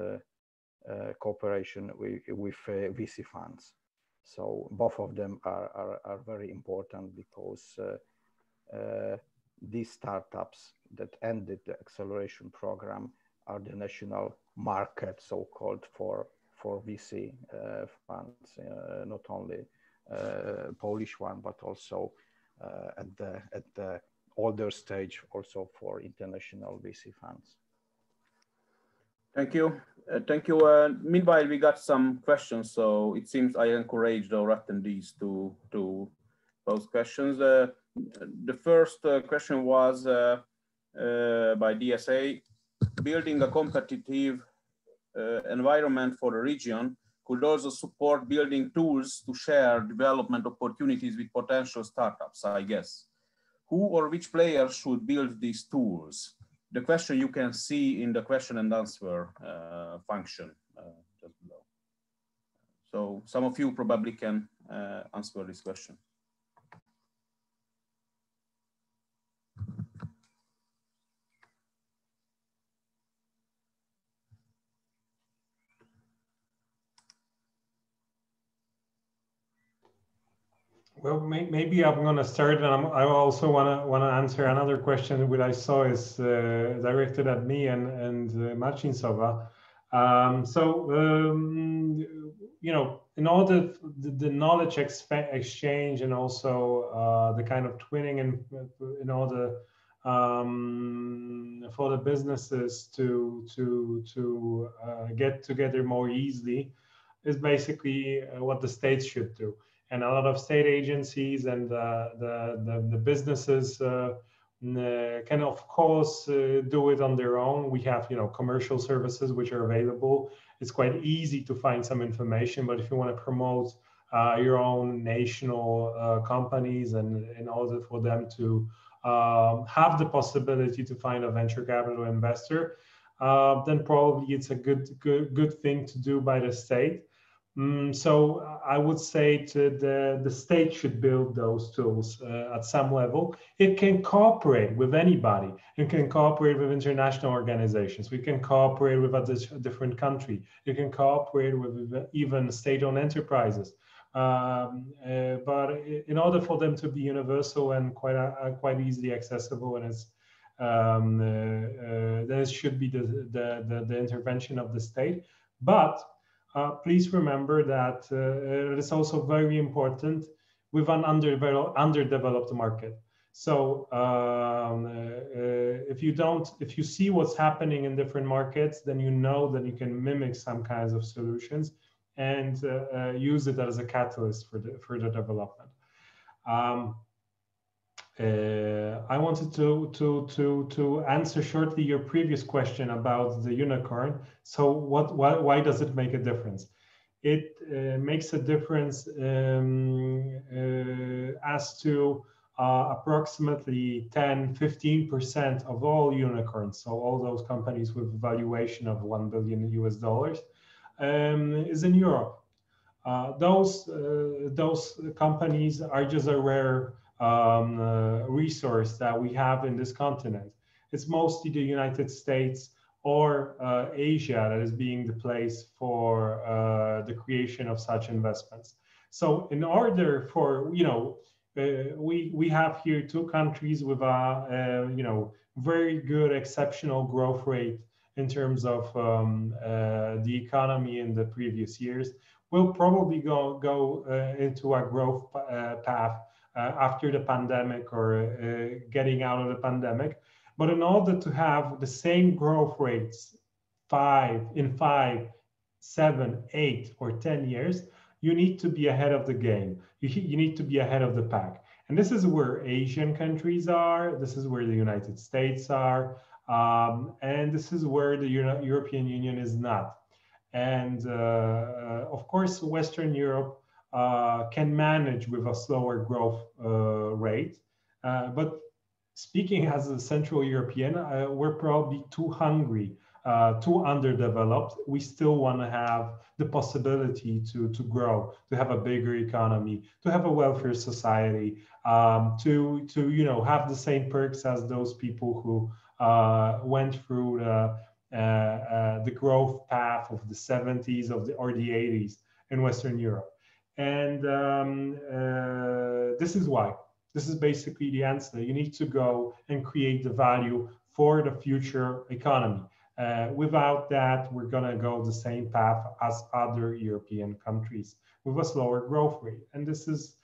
cooperation with, with VC funds. So both of them are, are, are very important because these startups that ended the acceleration program are the national market, so-called for for VC uh, funds, uh, not only uh, Polish one, but also at the at the older stage also for international VC funds. Thank you. Uh, thank you. Uh, meanwhile, we got some questions, so it seems I encourage our attendees to, to pose questions. Uh, the first question was by DSA, building a competitive environment for the region could also support building tools to share development opportunities with potential startups, I guess. Who or which players should build these tools? The question you can see in the question and answer uh, function uh, just below. So some of you probably can uh, answer this question. Well, may, maybe I'm going to start, and I'm, i also want to want to answer another question which I saw is uh, directed at me and and uh, Marcin Sowa. Um, so um, you know, in order the, the knowledge exchange and also uh, the kind of twinning and in order um, for the businesses to to to uh, get together more easily is basically uh, what the states should do and a lot of state agencies and uh, the, the, the businesses uh, can of course uh, do it on their own. We have you know commercial services which are available. It's quite easy to find some information but if you want to promote uh, your own national uh, companies and in order for them to um, have the possibility to find a venture capital investor uh, then probably it's a good good good thing to do by the state Mm, so I would say the, the state should build those tools uh, at some level. It can cooperate with anybody. It can cooperate with international organizations. We can cooperate with a different country. You can cooperate with even state-owned enterprises. Um, uh, but in order for them to be universal and quite uh, quite easily accessible, and it's um, uh, uh, then it should be the, the, the, the intervention of the state. But uh, please remember that uh, it is also very important with an underdeveloped, underdeveloped market. So um, uh, if you don't, if you see what's happening in different markets, then you know that you can mimic some kinds of solutions and uh, uh, use it as a catalyst for the further development. Um, uh, I wanted to, to, to, to answer shortly your previous question about the unicorn. So what, why, why does it make a difference? It uh, makes a difference um, uh, as to uh, approximately 10, 15% of all unicorns. So all those companies with valuation of 1 billion US dollars um, is in Europe. Uh, those, uh, those companies are just a rare um, uh, resource that we have in this continent. It's mostly the United States or uh, Asia that is being the place for uh, the creation of such investments. So in order for, you know, uh, we, we have here two countries with a, uh, you know, very good, exceptional growth rate in terms of um, uh, the economy in the previous years. We'll probably go, go into a growth path after the pandemic or uh, getting out of the pandemic. But in order to have the same growth rates five in five, seven, eight, or 10 years, you need to be ahead of the game. You, you need to be ahead of the pack. And this is where Asian countries are. This is where the United States are. Um, and this is where the Euro European Union is not. And uh, uh, of course, Western Europe uh, can manage with a slower growth uh, rate. Uh, but speaking as a Central European, we're probably too hungry uh, too underdeveloped, we still want to have the possibility to, to grow, to have a bigger economy, to have a welfare society, um, to, to you know have the same perks as those people who uh, went through the, uh, the growth path of the 70s of the, or the 80s in Western Europe. And um, uh, this is why. This is basically the answer. You need to go and create the value for the future economy. Uh, without that, we're going to go the same path as other European countries with a slower growth rate. And this is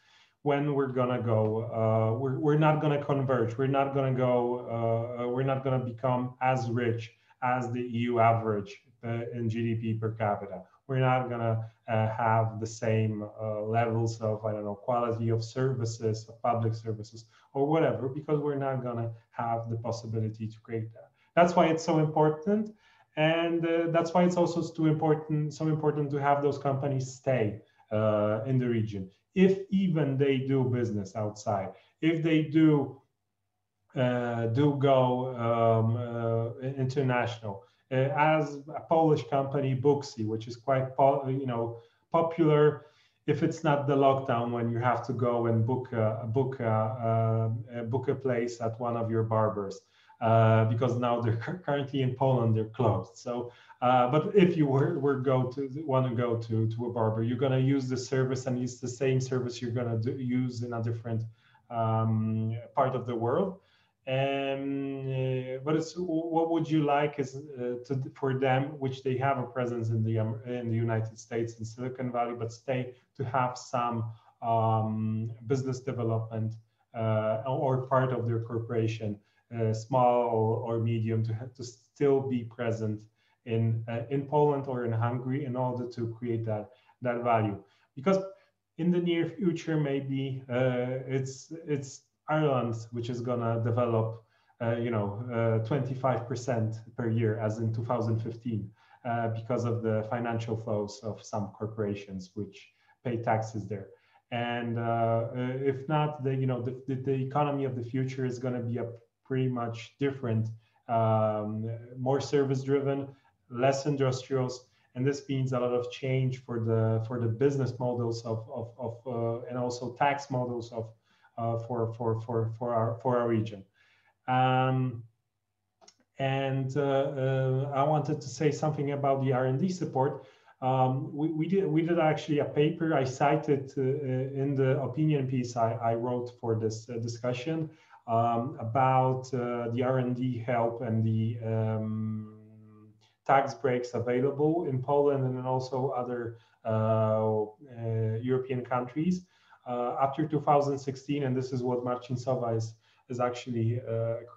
when we're going to go, uh, we're, we're not going to converge. We're not going to go, uh, we're not going to become as rich as the EU average uh, in GDP per capita we're not going to uh, have the same uh, levels of, I don't know, quality of services, of public services, or whatever, because we're not going to have the possibility to create that. That's why it's so important. And uh, that's why it's also too important, so important to have those companies stay uh, in the region. If even they do business outside, if they do uh, do go um, uh, international, as a Polish company, Booksy, which is quite you know popular. If it's not the lockdown when you have to go and book a, book a, a book a place at one of your barbers, uh, because now they're currently in Poland, they're closed. So Uh, but if you were, were go to want to go to to a barber, you're going to use the service, and it's the same service you're going to use in a different um, part of the world. And uh, but it's what would you like is uh, to, for them, which they have a presence in the um, in the United States in Silicon Valley, but stay to have some um, business development uh, or part of their corporation, uh, small or, or medium, to to still be present in uh, in Poland or in Hungary in order to create that that value. Because in the near future, maybe uh, it's it's Ireland which is gonna develop, uh, you know, 25% per year, as in 2015, because of the financial flows of some corporations which pay taxes there. And uh, if not, the you know the, the, the, economy of the future is going to be a pretty much different, um, more service driven, less industrials, and this means a lot of change for the for the business models of of, of uh, and also tax models of uh, for for for for our for our region. Um, and uh, uh I wanted to say something about the R&D support. Um, we, we, did we did actually a paper I cited uh, in the opinion piece I, I wrote for this uh, discussion um, about the R&D help and the um, tax breaks available in Poland and also other uh, uh, European countries. Uh, after 2016, and this is what Marcin Sowa is, is actually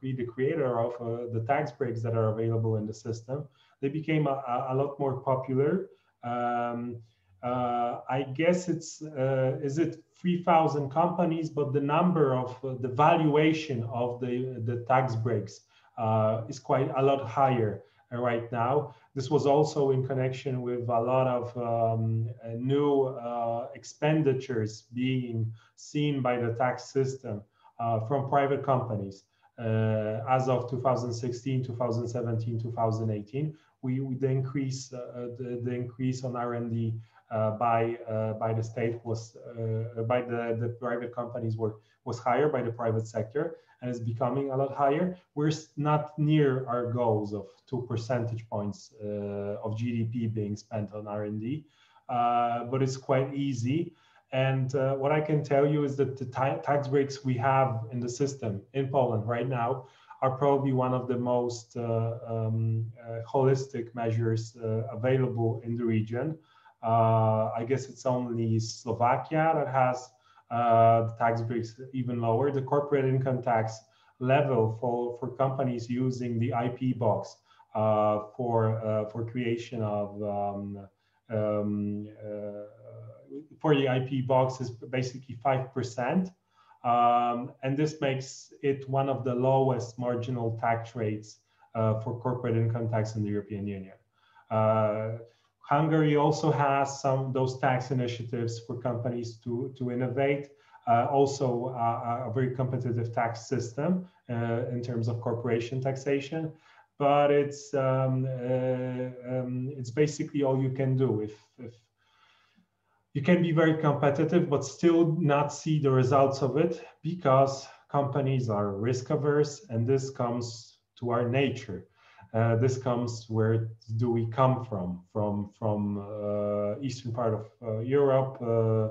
the creator of the tax breaks that are available in the system, they became a, a lot more popular. Um, uh, I guess it's uh, is it 3,000 companies, but the number of uh, the valuation of the the tax breaks is quite a lot higher right now. This was also in connection with a lot of um, new uh, expenditures being seen by the tax system uh, from private companies. Uh, as of 2016, 2017, 2018, we, increase uh, the, the increase on R&D uh, by uh, by the state was by the the private companies were was higher by the private sector is becoming a lot higher. We're not near our goals of two percentage points uh, of GDP being spent on R&D, uh, but it's quite easy. And uh, what I can tell you is that the tax breaks we have in the system in Poland right now are probably one of the most uh, um, uh, holistic measures uh, available in the region. I guess it's only Slovakia that has the tax breaks even lower. The corporate income tax level for, for companies using the IP box uh, for, uh, for creation of um, um, uh, for the IP box is basically 5%. Um, and this makes it one of the lowest marginal tax rates uh, for corporate income tax in the European Union. Uh, Hungary also has some those tax initiatives for companies to, to innovate. Uh, also uh, a very competitive tax system uh, in terms of corporation taxation, but it's um, uh, um, it's basically all you can do if, if you can be very competitive but still not see the results of it because companies are risk averse and this comes to our nature uh, this comes where do we come from? From from uh, eastern part of uh, Europe, uh,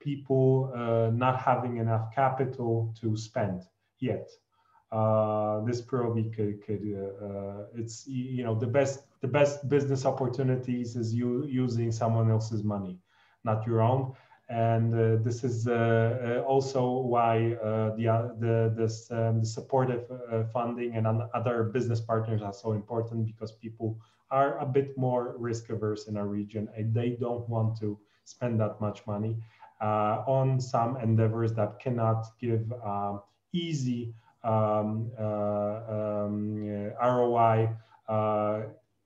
people uh, not having enough capital to spend yet. Uh, this probably could, could it's you know the best the best business opportunities is you using someone else's money, not your own and uh, this is uh, uh also why uh, the, uh, the, this, um, the supportive funding and other business partners are so important because people are a bit more risk averse in our region and they don't want to spend that much money on some endeavors that cannot give um, easy um, um, ROI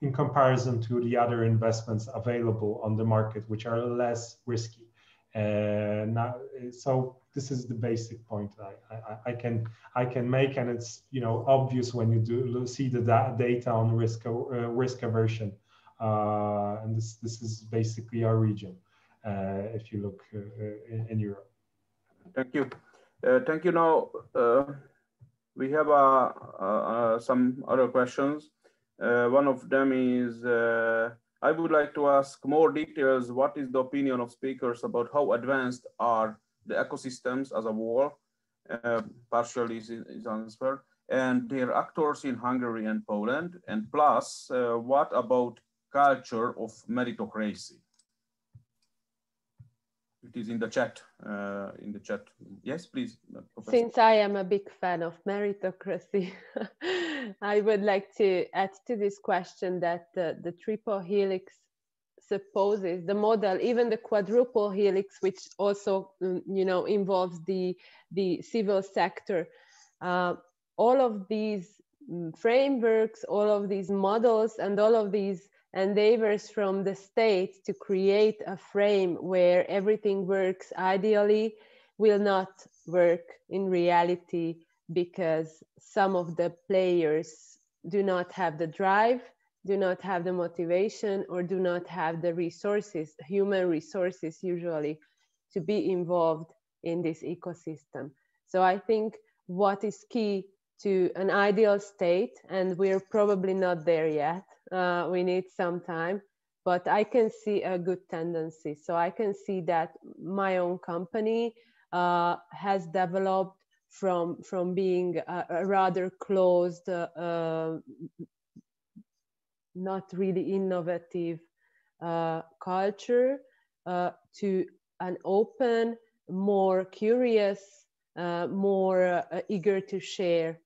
in comparison to the other investments available on the market, which are less risky. Uh, now, so this is the basic point I, I, I, can I can make, and it's you know obvious when you do see the da data on risk uh, risk aversion, uh, and this this is basically our region. Uh, if you look uh, in, Europe. Thank you, thank you. Now we have some other questions. one of them is I would like to ask more details. What is the opinion of speakers about how advanced are the ecosystems as a whole? Uh, partially is, is answered. And their actors in Hungary and Poland. And plus, uh, what about culture of meritocracy? It is in the chat. Uh, in the chat. Yes, please. Uh, professor. Since I am a big fan of meritocracy, I would like to add to this question that the, the triple helix supposes the model, even the quadruple helix, which also mm, you know involves the the civil sector. Uh, all of these mm, frameworks, all of these models, and all of these endeavors from the state to create a frame where everything works ideally will not work in reality because some of the players do not have the drive, do not have the motivation, or do not have the resources, human resources usually, to be involved in this ecosystem. So I think what is key to an ideal state, and we're probably not there yet, uh, we need some time, but I can see a good tendency. So I can see that my own company uh, has developed from from being a, a rather closed, uh, uh not really innovative uh, culture uh, to an open, more curious, more eager to share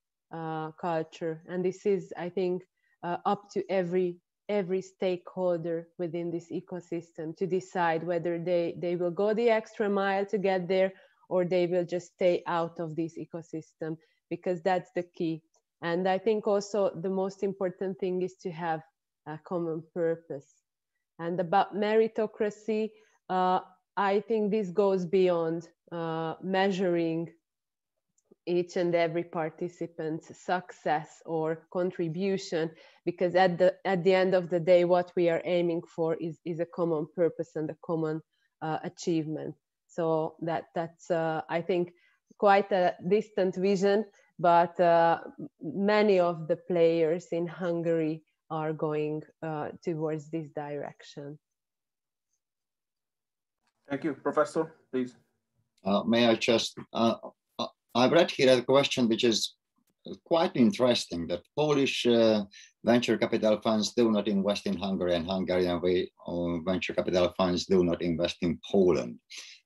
culture. And this is, I think, uh, up to every every stakeholder within this ecosystem to decide whether they they will go the extra mile to get there or they will just stay out of this ecosystem because that's the key. And i think also the most important thing is to have a common purpose. And about meritocracy uh, i think this goes beyond uh, measuring each and every participant's success or contribution because at the at the end of the day what we are aiming for is is a common purpose and a common uh, achievement. So that that's uh, i think quite a distant vision but uh, many of the players in hungary are going uh, towards this direction. Thank you. Professor please. Uh, may i just I've read here a question which is quite interesting that Polish uh, venture capital funds do not invest in Hungary and Hungarian uh, venture capital funds do not invest in Poland.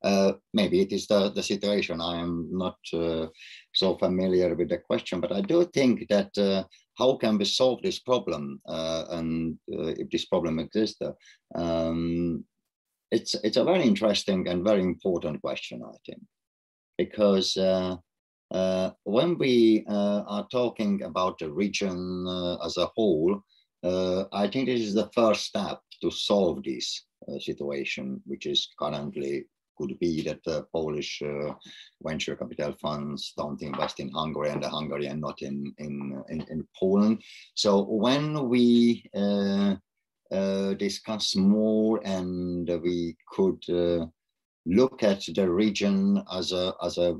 Uh, maybe it is the, the situation. I am not uh, so familiar with the question, but I do think that uh, how can we solve this problem uh, and if this problem exists? Um, it's, it's a very interesting and very important question, I think, because when we uh, are talking about the region uh, as a whole, uh, I think this is the first step to solve this uh, situation, which is currently could be that the Polish uh, venture capital funds don't invest in Hungary and the Hungarian not in, in, in, in Poland. So when we discuss more and we could look at the region as a, as a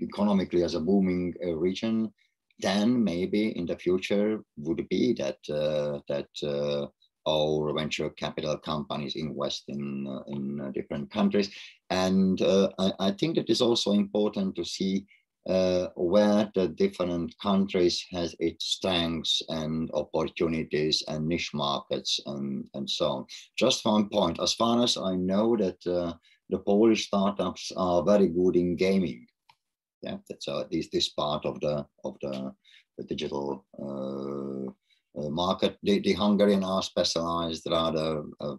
economically as a booming uh, region, then maybe in the future would be that uh, that uh, our venture capital companies invest in in different countries, and I, I, think that is also important to see uh, where the different countries has its strengths and opportunities and niche markets and, and so on. Just one point, as far as I know that uh, the Polish startups are very good in gaming yeah that's uh, this this part of the of the, the digital uh, uh, market. The, the hungarian are specialized rather uh,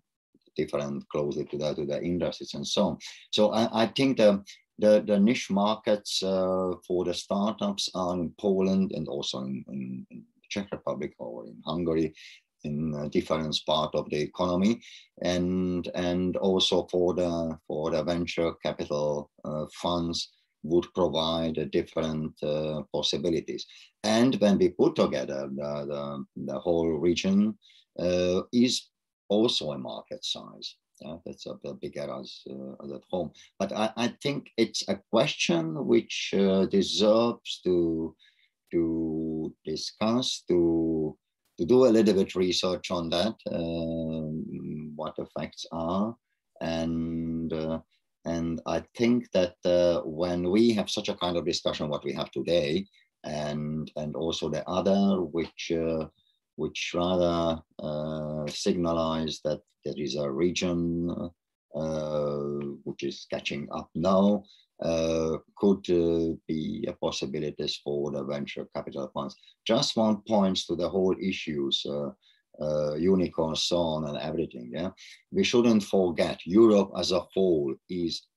different closely to the to the industries and so on. So i, I think the the, the niche markets uh, for the startups are in Poland and also in, in, in Czech Republic or in Hungary in a different part of the economy. And and also for the for the venture capital uh, funds would provide different uh, possibilities. And when we put together the, the, the whole region uh, is also a market size. Yeah, that's a, a bigger as, uh, as at home. But I, I think it's a question which deserves to to discuss, to, to do a little bit research on that, um, what effects are, and uh, and I think that uh, when we have such a kind of discussion, what we have today, and and also the other, which uh, which rather uh, signalize that there is a region uh, which is catching up now, uh, could uh, be a possibilities for the venture capital funds. Just one points to the whole issues, uh, unicorns, so on and everything. Yeah, we shouldn't forget Europe as a whole is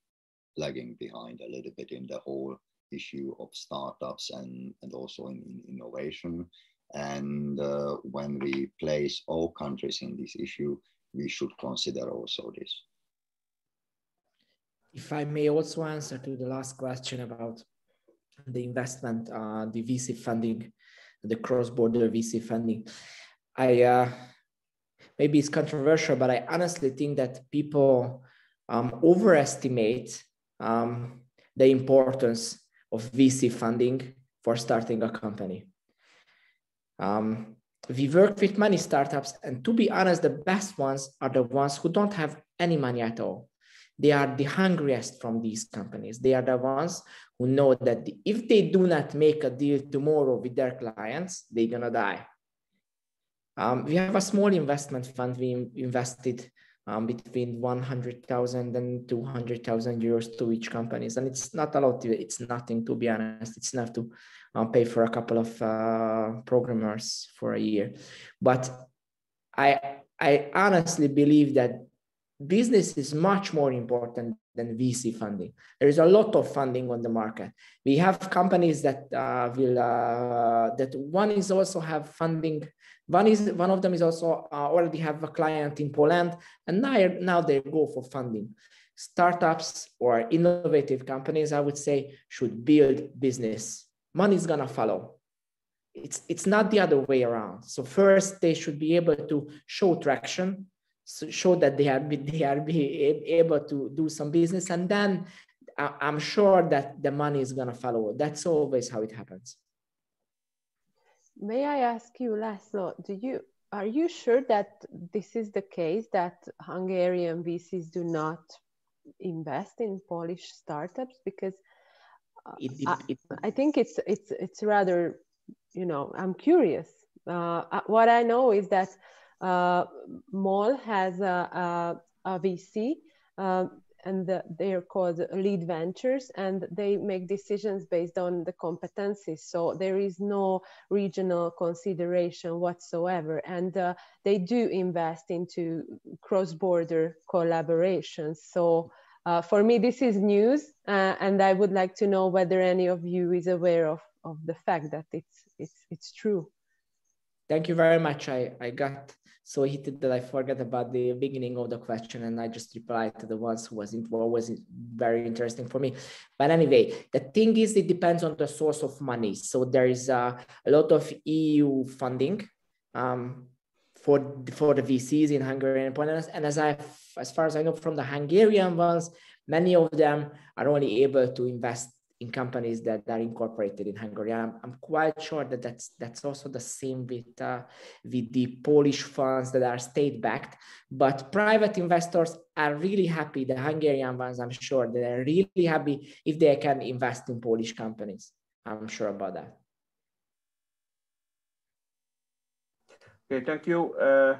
lagging behind a little bit in the whole issue of startups and, and also in, in innovation. And uh, when we place all countries in this issue, we should consider also this. If I may also answer to the last question about the investment, uh, the VC funding, the cross-border VC funding, I uh, maybe it's controversial, but I honestly think that people um, overestimate um, the importance of VC funding for starting a company. Um, we work with many startups, and to be honest, the best ones are the ones who don't have any money at all. They are the hungriest from these companies. They are the ones who know that if they do not make a deal tomorrow with their clients, they're gonna die. Um, we have a small investment fund. We invested um, between 100,000 and 200,000 euros to each companies. And it's not a lot, it's nothing to be honest. It's enough to um, pay for a couple of uh, programmers for a year. But I, I honestly believe that business is much more important than VC funding. There is a lot of funding on the market. We have companies that uh, will uh, that one is also have funding. One is one of them is also uh, already have a client in Poland, and now now they go for funding. Startups or innovative companies, I would say, should build business. Money is gonna follow. It's it's not the other way around. So first, they should be able to show traction so show that they are they are be able to do some business and then i'm sure that the money is going to follow. That's always how it happens. May i ask you László do you are you sure that this is the case that hungarian vcs do not invest in polish startups? Because uh, it, it, it, I, I, think it's it's it's rather you know i'm curious. Uh, uh what i know is that uh, MOL has a, a, a VC, uh, and the, they are called lead ventures, and they make decisions based on the competencies. So there is no regional consideration whatsoever, and uh, they do invest into cross-border collaborations. So. Uh, for me, this is news, uh, and I would like to know whether any of you is aware of, of the fact that it's it's it's true. Thank you very much. I, I got so he heated that I forgot about the beginning of the question and I just replied to the ones who wasn't what was very interesting for me. But anyway, the thing is it depends on the source of money. So there is a, a lot of EU funding um, for for the VCs in Hungary and Poland. And as I as far as I know from the Hungarian ones, many of them are only able to invest in companies that are incorporated in Hungary. I'm, I'm quite sure that that's that's also the same with uh, with the Polish funds that are state backed. But private investors are really happy. The Hungarian ones, I'm sure, they are really happy if they can invest in Polish companies. I'm sure about that. Okay, thank you. Uh,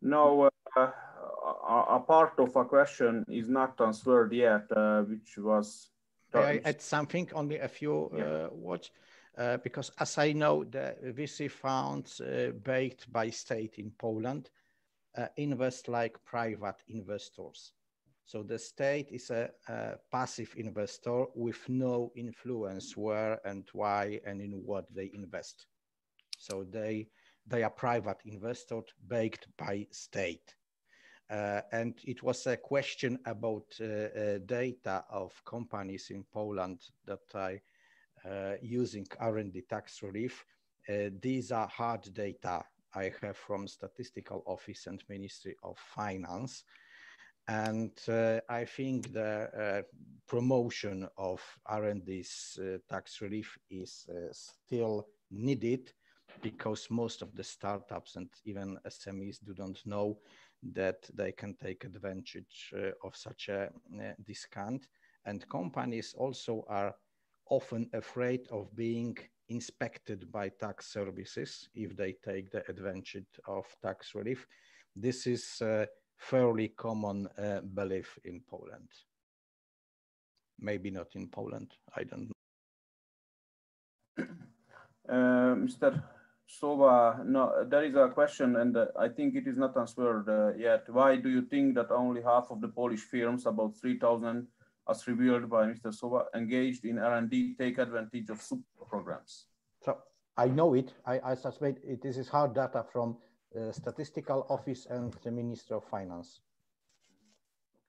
now, uh, a, a part of a question is not answered yet, uh, which was I add something, only a few yeah. uh, words? Uh, because as I know, the VC funds uh, backed by state in Poland uh, invest like private investors. So the state is a, a, passive investor with no influence where and why and in what they invest. So they they are private investors backed by state. Uh, and it was a question about uh, uh, data of companies in Poland that are using R&D tax relief. these are hard data I have from Statistical Office and Ministry of Finance. And uh, I think the uh, promotion of R&D's uh, tax relief is still needed because most of the startups and even SMEs do not know that they can take advantage uh, of such a uh, discount. And companies also are often afraid of being inspected by tax services if they take the advantage of tax relief. This is a fairly common uh, belief in Poland. Maybe not in Poland, I don't know. Uh, Mr. Sowa, no, there is a question, and uh, I think it is not answered uh, yet. Why do you think that only half of the Polish firms, about 3,000, as revealed by Mr. Sowa, engaged in R&D, take advantage of super programs? So I know it. I, I suspect it, this is hard data from uh, Statistical Office and the Minister of Finance.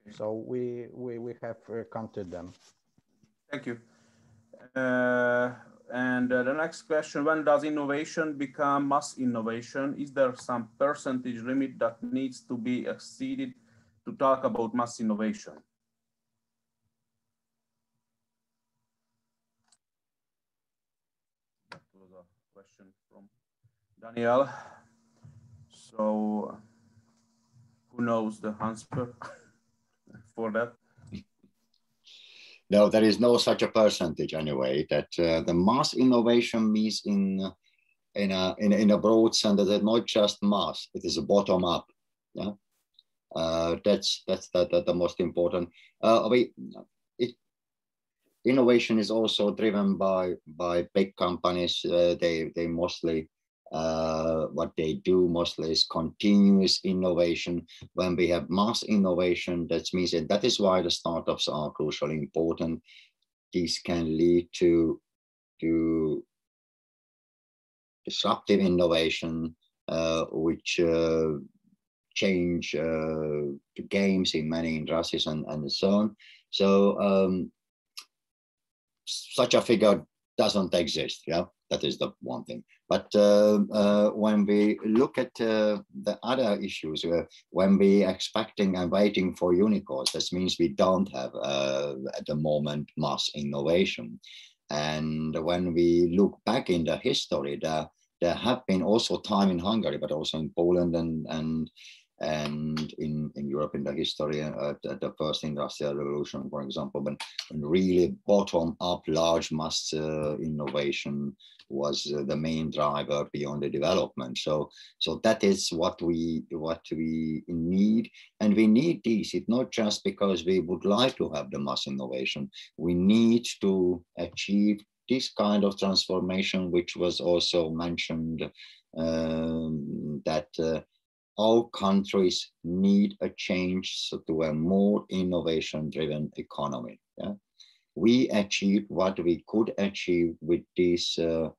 Okay. So we, we, we have uh, counted them. Thank you. And uh, the next question, when does innovation become mass innovation? Is there some percentage limit that needs to be exceeded to talk about mass innovation? That was a question from Daniel. So who knows the answer for that? No, there is no such a percentage anyway. That uh, the mass innovation means in in a in, in a broad sense that not just mass; it is a bottom up. Yeah, uh, that's that's the, the, the most important. Uh, we, it, innovation is also driven by by big companies. Uh, they they mostly uh, what they do mostly is continuous innovation. When we have mass innovation, that means that that is why the startups are crucially important. These can lead to, to disruptive innovation, uh, which uh, change uh, the games in many industries and, and so on. So um, such a figure doesn't exist. Yeah, that is the one thing. But uh, uh, when we look at uh, the other issues, when we expecting and waiting for unicorns, this means we don't have at the moment mass innovation. And when we look back in the history, there, there have been also time in Hungary, but also in Poland and, and and in, in Europe in the history uh, at, the first industrial revolution, for example, when, when really bottom up large mass uh, innovation was uh, the main driver beyond the development. So, so that is what we what we need, and we need this. It's not just because we would like to have the mass innovation. We need to achieve this kind of transformation, which was also mentioned um, that uh, all countries need a change to a more innovation driven economy. Yeah? We achieved what we could achieve with this uh,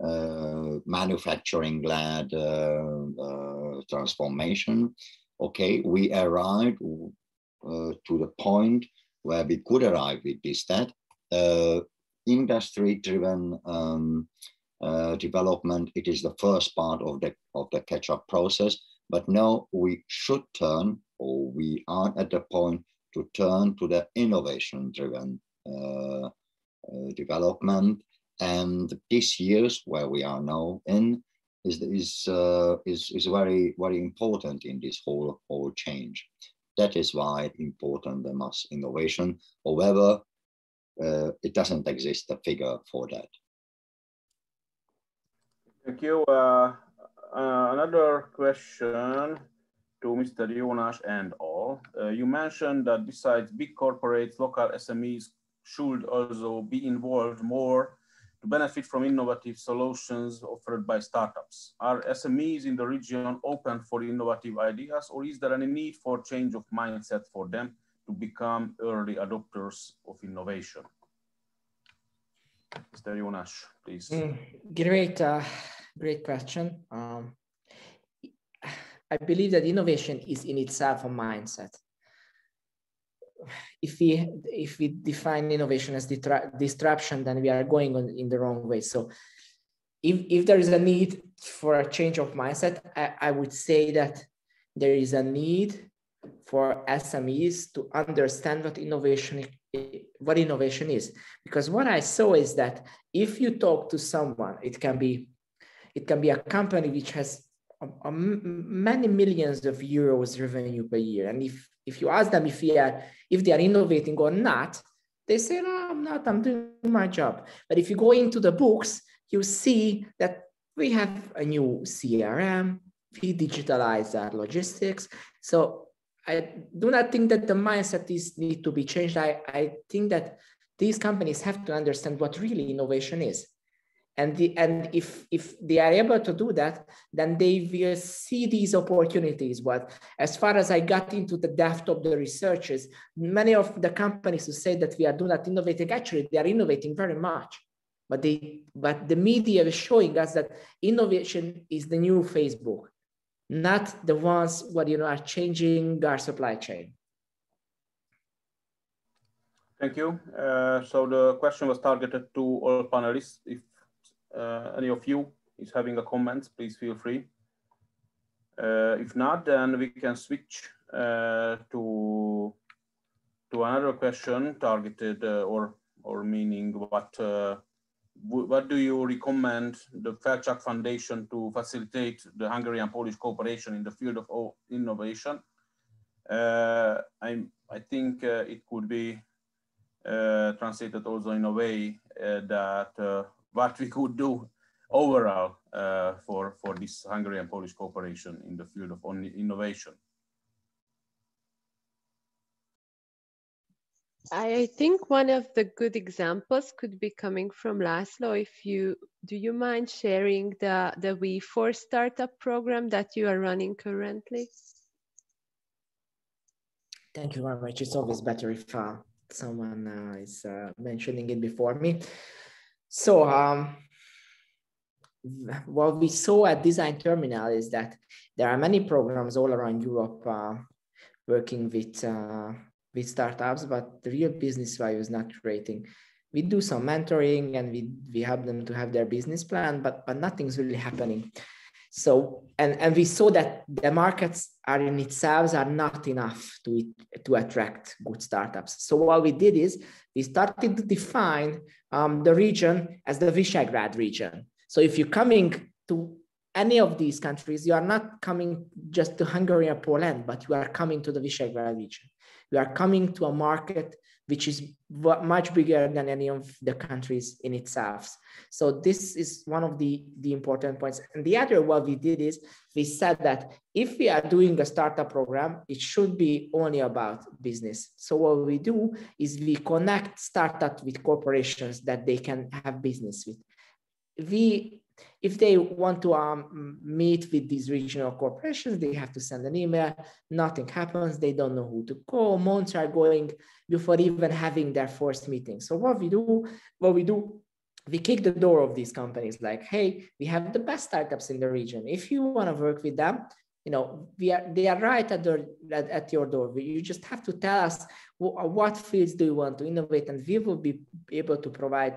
uh, manufacturing led uh, uh, transformation. Okay, we arrived uh, to the point where we could arrive with this that industry driven um, development, it is the first part of the, of the catch up process but now we should turn, or we are at the point to turn to the innovation driven uh, uh, development. And this years where we are now in is, is, uh, is, is very, very important in this whole, whole change. That is why important the mass innovation. However, uh, it doesn't exist a figure for that. Thank you. Uh, another question to Mr. Jónás and all. Uh, you mentioned that besides big corporates, local SMEs should also be involved more to benefit from innovative solutions offered by startups. Are SMEs in the region open for innovative ideas or is there any need for change of mindset for them to become early adopters of innovation? Mr. Jónás, please. Mm, great. Uh, Great question. Um, I believe that innovation is in itself a mindset. If we if we define innovation as disruption, then we are going on in the wrong way. So, if if there is a need for a change of mindset, I, I would say that there is a need for SMEs to understand what innovation what innovation is. Because what I saw is that if you talk to someone, it can be it can be a company which has um, um, a, a many millions of euros revenue per year. And if, if you ask them if, they are, if they are innovating or not, they say, no, I'm not, I'm doing my job. But if you go into the books, you see that we have a new CRM, we digitalize our logistics. So I do not think that the mindset is need to be changed. I, I think that these companies have to understand what really innovation is. And, the, and if, if they are able to do that, then they will see these opportunities. But as far as I got into the depth of the researches, many of the companies who say that we are do not innovating, actually they are innovating very much. But, they, but the media is showing us that innovation is the new Facebook, not the ones what you know are changing our supply chain. Thank you. Uh, so the question was targeted to all panelists. If uh, any of you is having a comment, please feel free. Uh, if not, then we can switch uh, to to another question targeted uh, or or meaning what uh, what do you recommend the Felczak Foundation to facilitate the Hungarian Polish cooperation in the field of innovation? I I think it could be uh, translated also in a way uh, that uh, what we could do overall for, for this Hungarian Polish cooperation in the field of innovation. I think one of the good examples could be coming from László. If you do, you mind sharing the the V4 startup program that you are running currently? Thank you very much. It's always better if uh, someone uh, is uh, mentioning it before me. So um, what we saw at Design Terminal is that there are many programs all around Europe uh, working with, uh, with startups, but the real business value is not creating. We do some mentoring and we, we help them to have their business plan, but, but nothing's really happening. So, and, and we saw that the markets are in itself are not enough to, to attract good startups. So what we did is we started to define um, the region as the Visegrad region. So if you're coming to any of these countries, you are not coming just to Hungary or Poland, but you are coming to the Visegrad region. You are coming to a market which is much bigger than any of the countries in itself. So this is one of the, the important points. And the other what we did is we said that if we are doing a startup program, it should be only about business. So what we do is we connect startups with corporations that they can have business with. We if they want to um, meet with these regional corporations, they have to send an email. Nothing happens. They don't know who to call. Months are going before even having their first meeting. So what we do, what we do, we kick the door of these companies like, hey, we have the best startups in the region. If you want to work with them, you know, we are they are right at the at, at your door. You just have to tell us what fields do you want to innovate, and we will be able to provide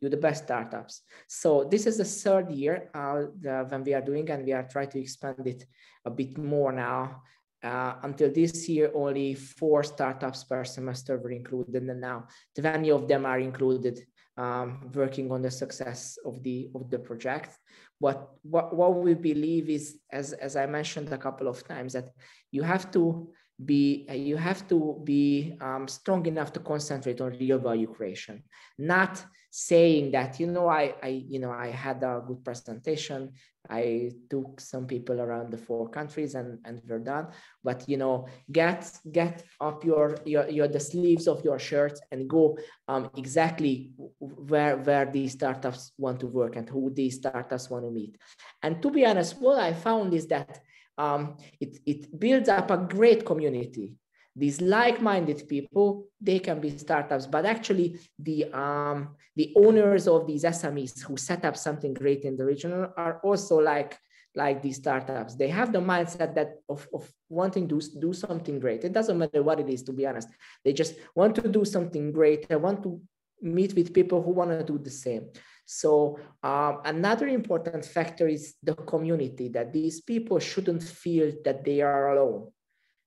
you the best startups. So this is the third year uh, the, when we are doing, and we are trying to expand it a bit more now. Uh, until this year, only four startups per semester were included, and now 20 of them are included um, working on the success of the of the project. What, what what we believe is, as as I mentioned a couple of times, that you have to be you have to be um, strong enough to concentrate on real value creation. Not saying that you know i i you know i had a good presentation i took some people around the four countries and and we're done. But you know get get up your your, your the sleeves of your shirts and go um, exactly where where these startups want to work and who these startups want to meet. And to be honest what i found is that um, it, it builds up a great community. These like-minded people, they can be startups, but actually the, um, the owners of these SMEs who set up something great in the region are also like, like these startups. They have the mindset that of, of wanting to do something great. It doesn't matter what it is, to be honest. They just want to do something great. They want to meet with people who want to do the same. So um, another important factor is the community, that these people shouldn't feel that they are alone.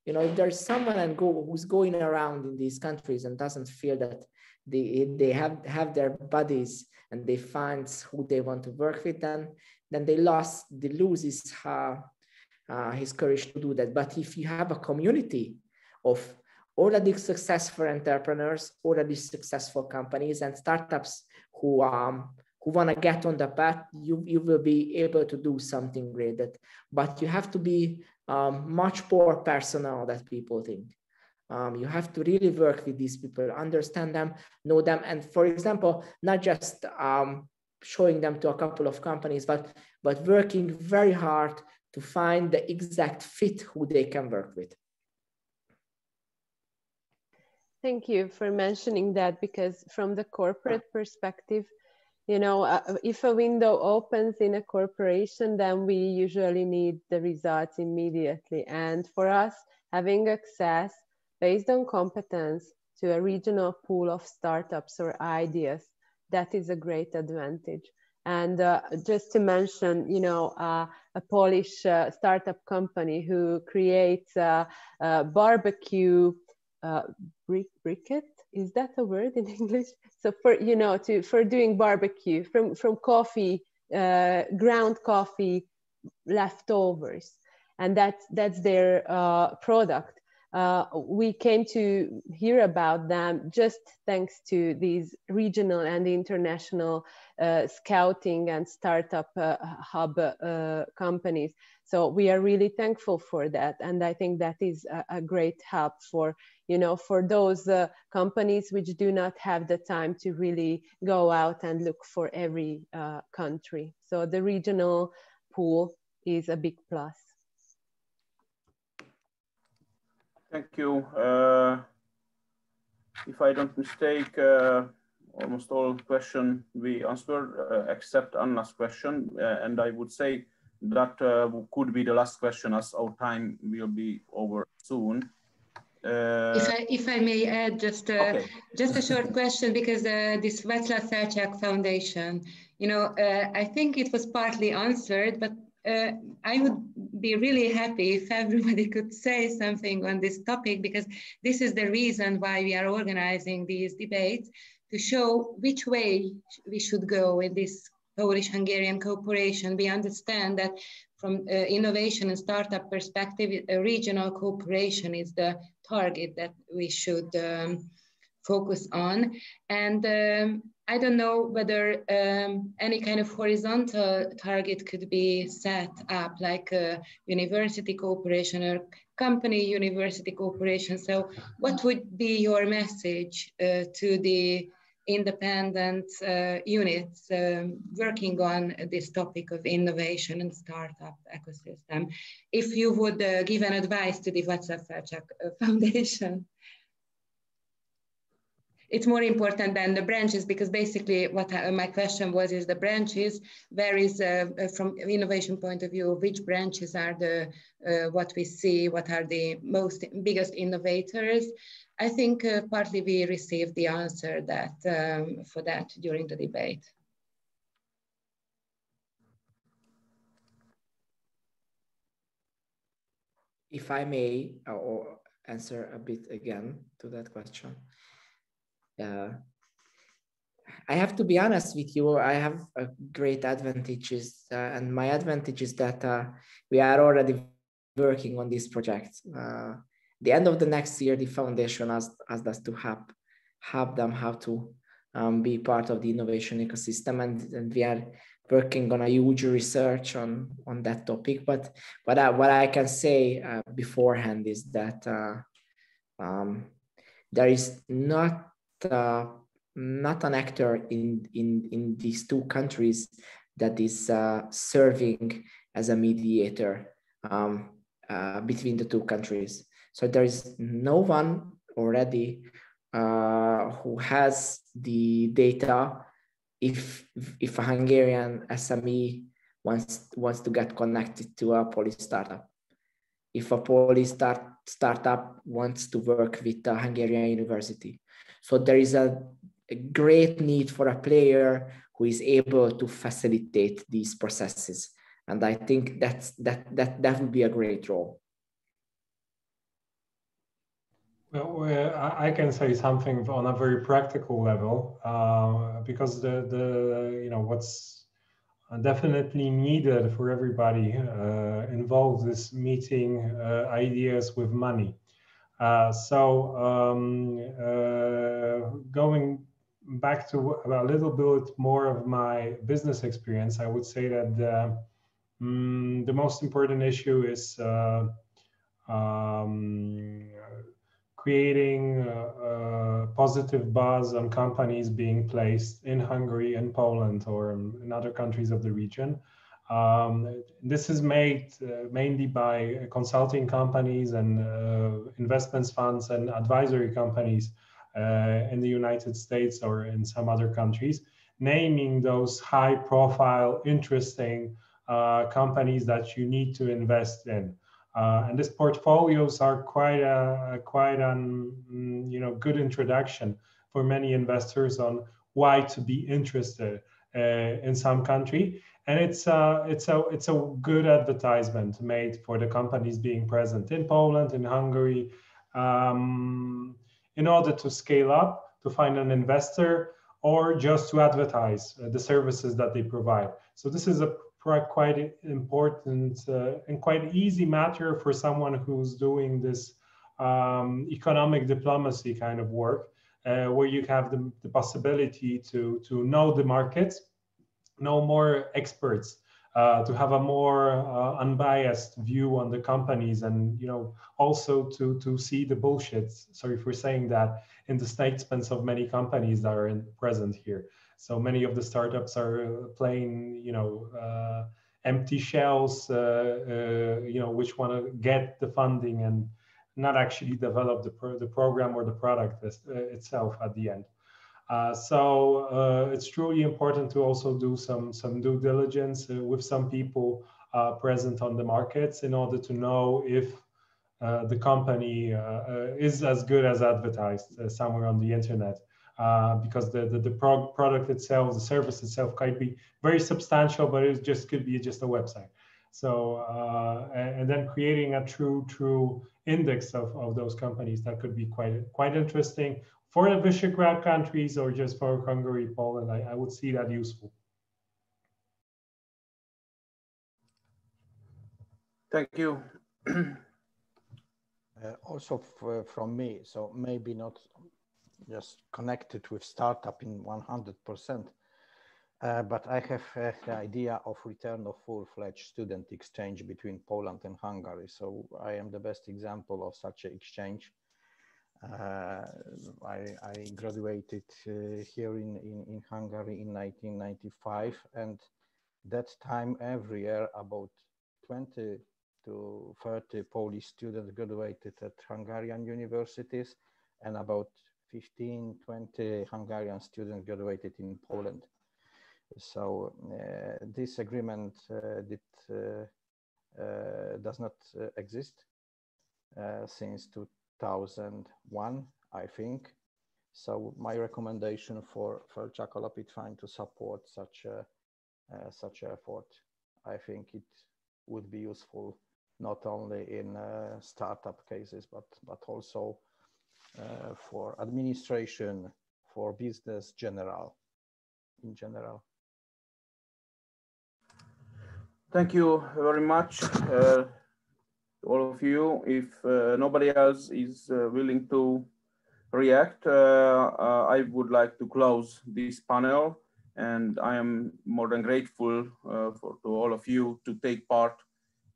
You know, if there's someone and go, who's going around in these countries and doesn't feel that they, they have, have their buddies and they find who they want to work with, then then they lost, they lose his, uh, uh, his courage to do that. But if you have a community of already successful entrepreneurs, already successful companies and startups who um, who want to get on the path, you, you will be able to do something great. That, but you have to be um, much more personal than people think. Um, you have to really work with these people, understand them, know them, and for example, not just um, showing them to a couple of companies, but but working very hard to find the exact fit who they can work with. Thank you for mentioning that because from the corporate perspective, you know, uh, if a window opens in a corporation, then we usually need the results immediately. And for us, having access based on competence to a regional pool of startups or ideas, that is a great advantage. And uh, just to mention, you know, uh, a Polish uh, startup company who creates barbecue brick briquette. Is that a word in English? So for you know, to for doing barbecue from from coffee, uh, ground coffee leftovers, and that's that's their uh, product uh, we came to hear about them just thanks to these regional and international uh, scouting and startup uh, hub uh, companies. So we are really thankful for that, and I think that is a, a great help for you know for those uh, companies which do not have the time to really go out and look for every country. So the regional pool is a big plus. Thank you. Uh, if I don't mistake, uh, almost all question we answered uh, except Anna's question. Uh, and I would say that uh, could be the last question as our time will be over soon. Uh, if, I, if I may add just a, okay. just a short question, because this Waclaw Felczak Foundation, you know, I think it was partly answered, but uh, I would be really happy if everybody could say something on this topic because this is the reason why we are organizing these debates to show which way we should go in this Polish-Hungarian cooperation. We understand that from uh, innovation and startup perspective, a regional cooperation is the target that we should um, focus on. And um, I don't know whether um, any kind of horizontal target could be set up, like a university cooperation or company university cooperation. So, what would be your message uh, to the independent uh, units um, working on this topic of innovation and startup ecosystem? If you would uh, give an advice to the uh, Foundation it's more important than the branches because basically what I, my question was is the branches where is uh, uh, from innovation point of view which branches are the uh, what we see what are the most biggest innovators? I think uh, partly we received the answer that um, for that during the debate. If i may or answer a bit again to that question uh, I have to be honest with you. I have a great advantages, uh, and my advantage is that uh, we are already working on this project. Uh, the end of the next year, the foundation asked, asked us to help help them how to um, be part of the innovation ecosystem, and, and we are working on a huge research on on that topic. But but I, what I can say uh, beforehand is that uh, um, there is not uh, not an actor in, in, in these two countries that is uh, serving as a mediator um, uh, between the two countries. So there is no one already uh, who has the data if, if a Hungarian SME wants, wants to get connected to a Polish startup. If a Polish start, startup wants to work with a Hungarian university so there is a, a great need for a player who is able to facilitate these processes. And I think that's, that, that, that would be a great role. Well, I can say something on a very practical level uh, because the the you know what's definitely needed for everybody involved is meeting ideas with money. So um, going back to a little bit more of my business experience, I would say that the, mm, the most important issue is uh, um, creating a, a, positive buzz on companies being placed in Hungary and Poland or in other countries of the region. Um, this is made uh, mainly by consulting companies and uh, investments funds and advisory companies uh, in the United States or in some other countries, naming those high profile, interesting uh, companies that you need to invest in. Uh, and these portfolios are quite a quite an mm, you know good introduction for many investors on why to be interested uh, in some country and it's uh, it's a it's a good advertisement made for the companies being present in Poland in Hungary um, in order to scale up, to find an investor, or just to advertise uh, the services that they provide. So this is a quite important uh, and quite easy matter for someone who's doing this um, economic diplomacy kind of work, uh, where you have the, the, possibility to, to know the markets, know more experts, uh, to have a more uh, unbiased view on the companies and you know also to to see the bullshit. Sorry for saying that in the statements of many companies that are in, present here. So many of the startups are playing you know uh, empty shells uh, uh, you know which want to get the funding and not actually develop the, pro the program or the product itself at the end uh, so uh, it's truly important to also do some some due diligence uh, with some people uh, present on the markets in order to know if uh, the company is as good as advertised somewhere on the internet. because the, the, the pro product itself, the service itself could be very substantial, but it just could be just a website. So, and, and then creating a true, true index of, of those companies that could be quite, quite interesting for the Visegrad countries or just for Hungary, Poland, I, I would see that useful. Thank you. uh, also from me, so maybe not just connected with startup in 100%, uh, but I have uh, the idea of return of full-fledged student exchange between Poland and Hungary. So I am the best example of such an exchange uh, I, I, graduated uh, here in, in, in, Hungary in 1995 and that time every year about 20 to 30 Polish students graduated at Hungarian universities and about 15, 20 Hungarian students graduated in Poland. So uh, this agreement uh, did, uh, uh, does not exist since 2001, I think. So my recommendation for, for Chakalapit Fund to support such a, uh, such effort, I think it would be useful not only in uh, startup cases, but, but also uh, for administration, for business general, in general. Thank you very much. All of you. If uh, nobody else is uh, willing to react, uh, I would like to close this panel. And I am more than grateful for, to all of you to take part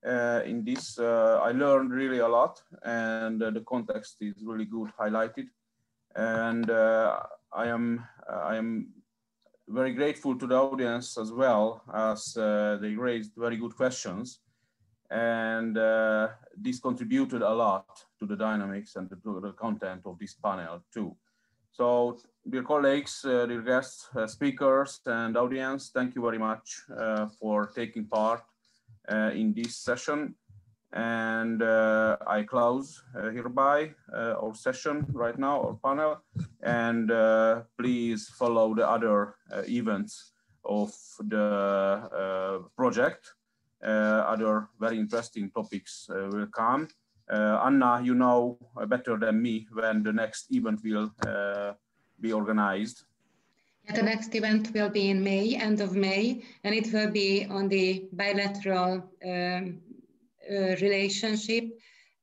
uh, in this. Uh, I learned really a lot and uh, the context is really good highlighted. And I am I am very grateful to the audience as well as they raised very good questions and uh, this contributed a lot to the dynamics and to the content of this panel too. So dear colleagues, uh, dear guests, uh, speakers and audience, thank you very much uh, for taking part uh, in this session. And uh, I close hereby our session right now, our panel. And please follow the other events of the project other very interesting topics uh, will come. Uh, Anna, you know better than me when the next event will be organized. The next event will be in May, end of May, and it will be on the bilateral um, uh, relationship.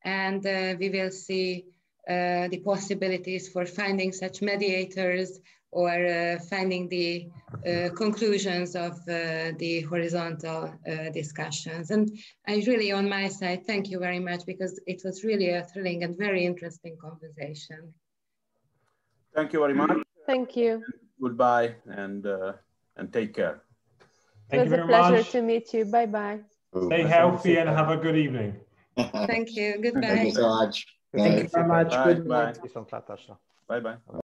And uh, we will see uh, the possibilities for finding such mediators or uh, finding the uh, conclusions of uh, the horizontal discussions. And I really, on my side, thank you very much because it was really a thrilling and very interesting conversation. Thank you very much. Thank you goodbye and uh, and take care. Thank it was a pleasure much. to meet you. Bye bye. Stay healthy and have a good evening. Thank you. Goodbye. Thank you so much. Thank you very much. Bye. Good bye. Bye bye.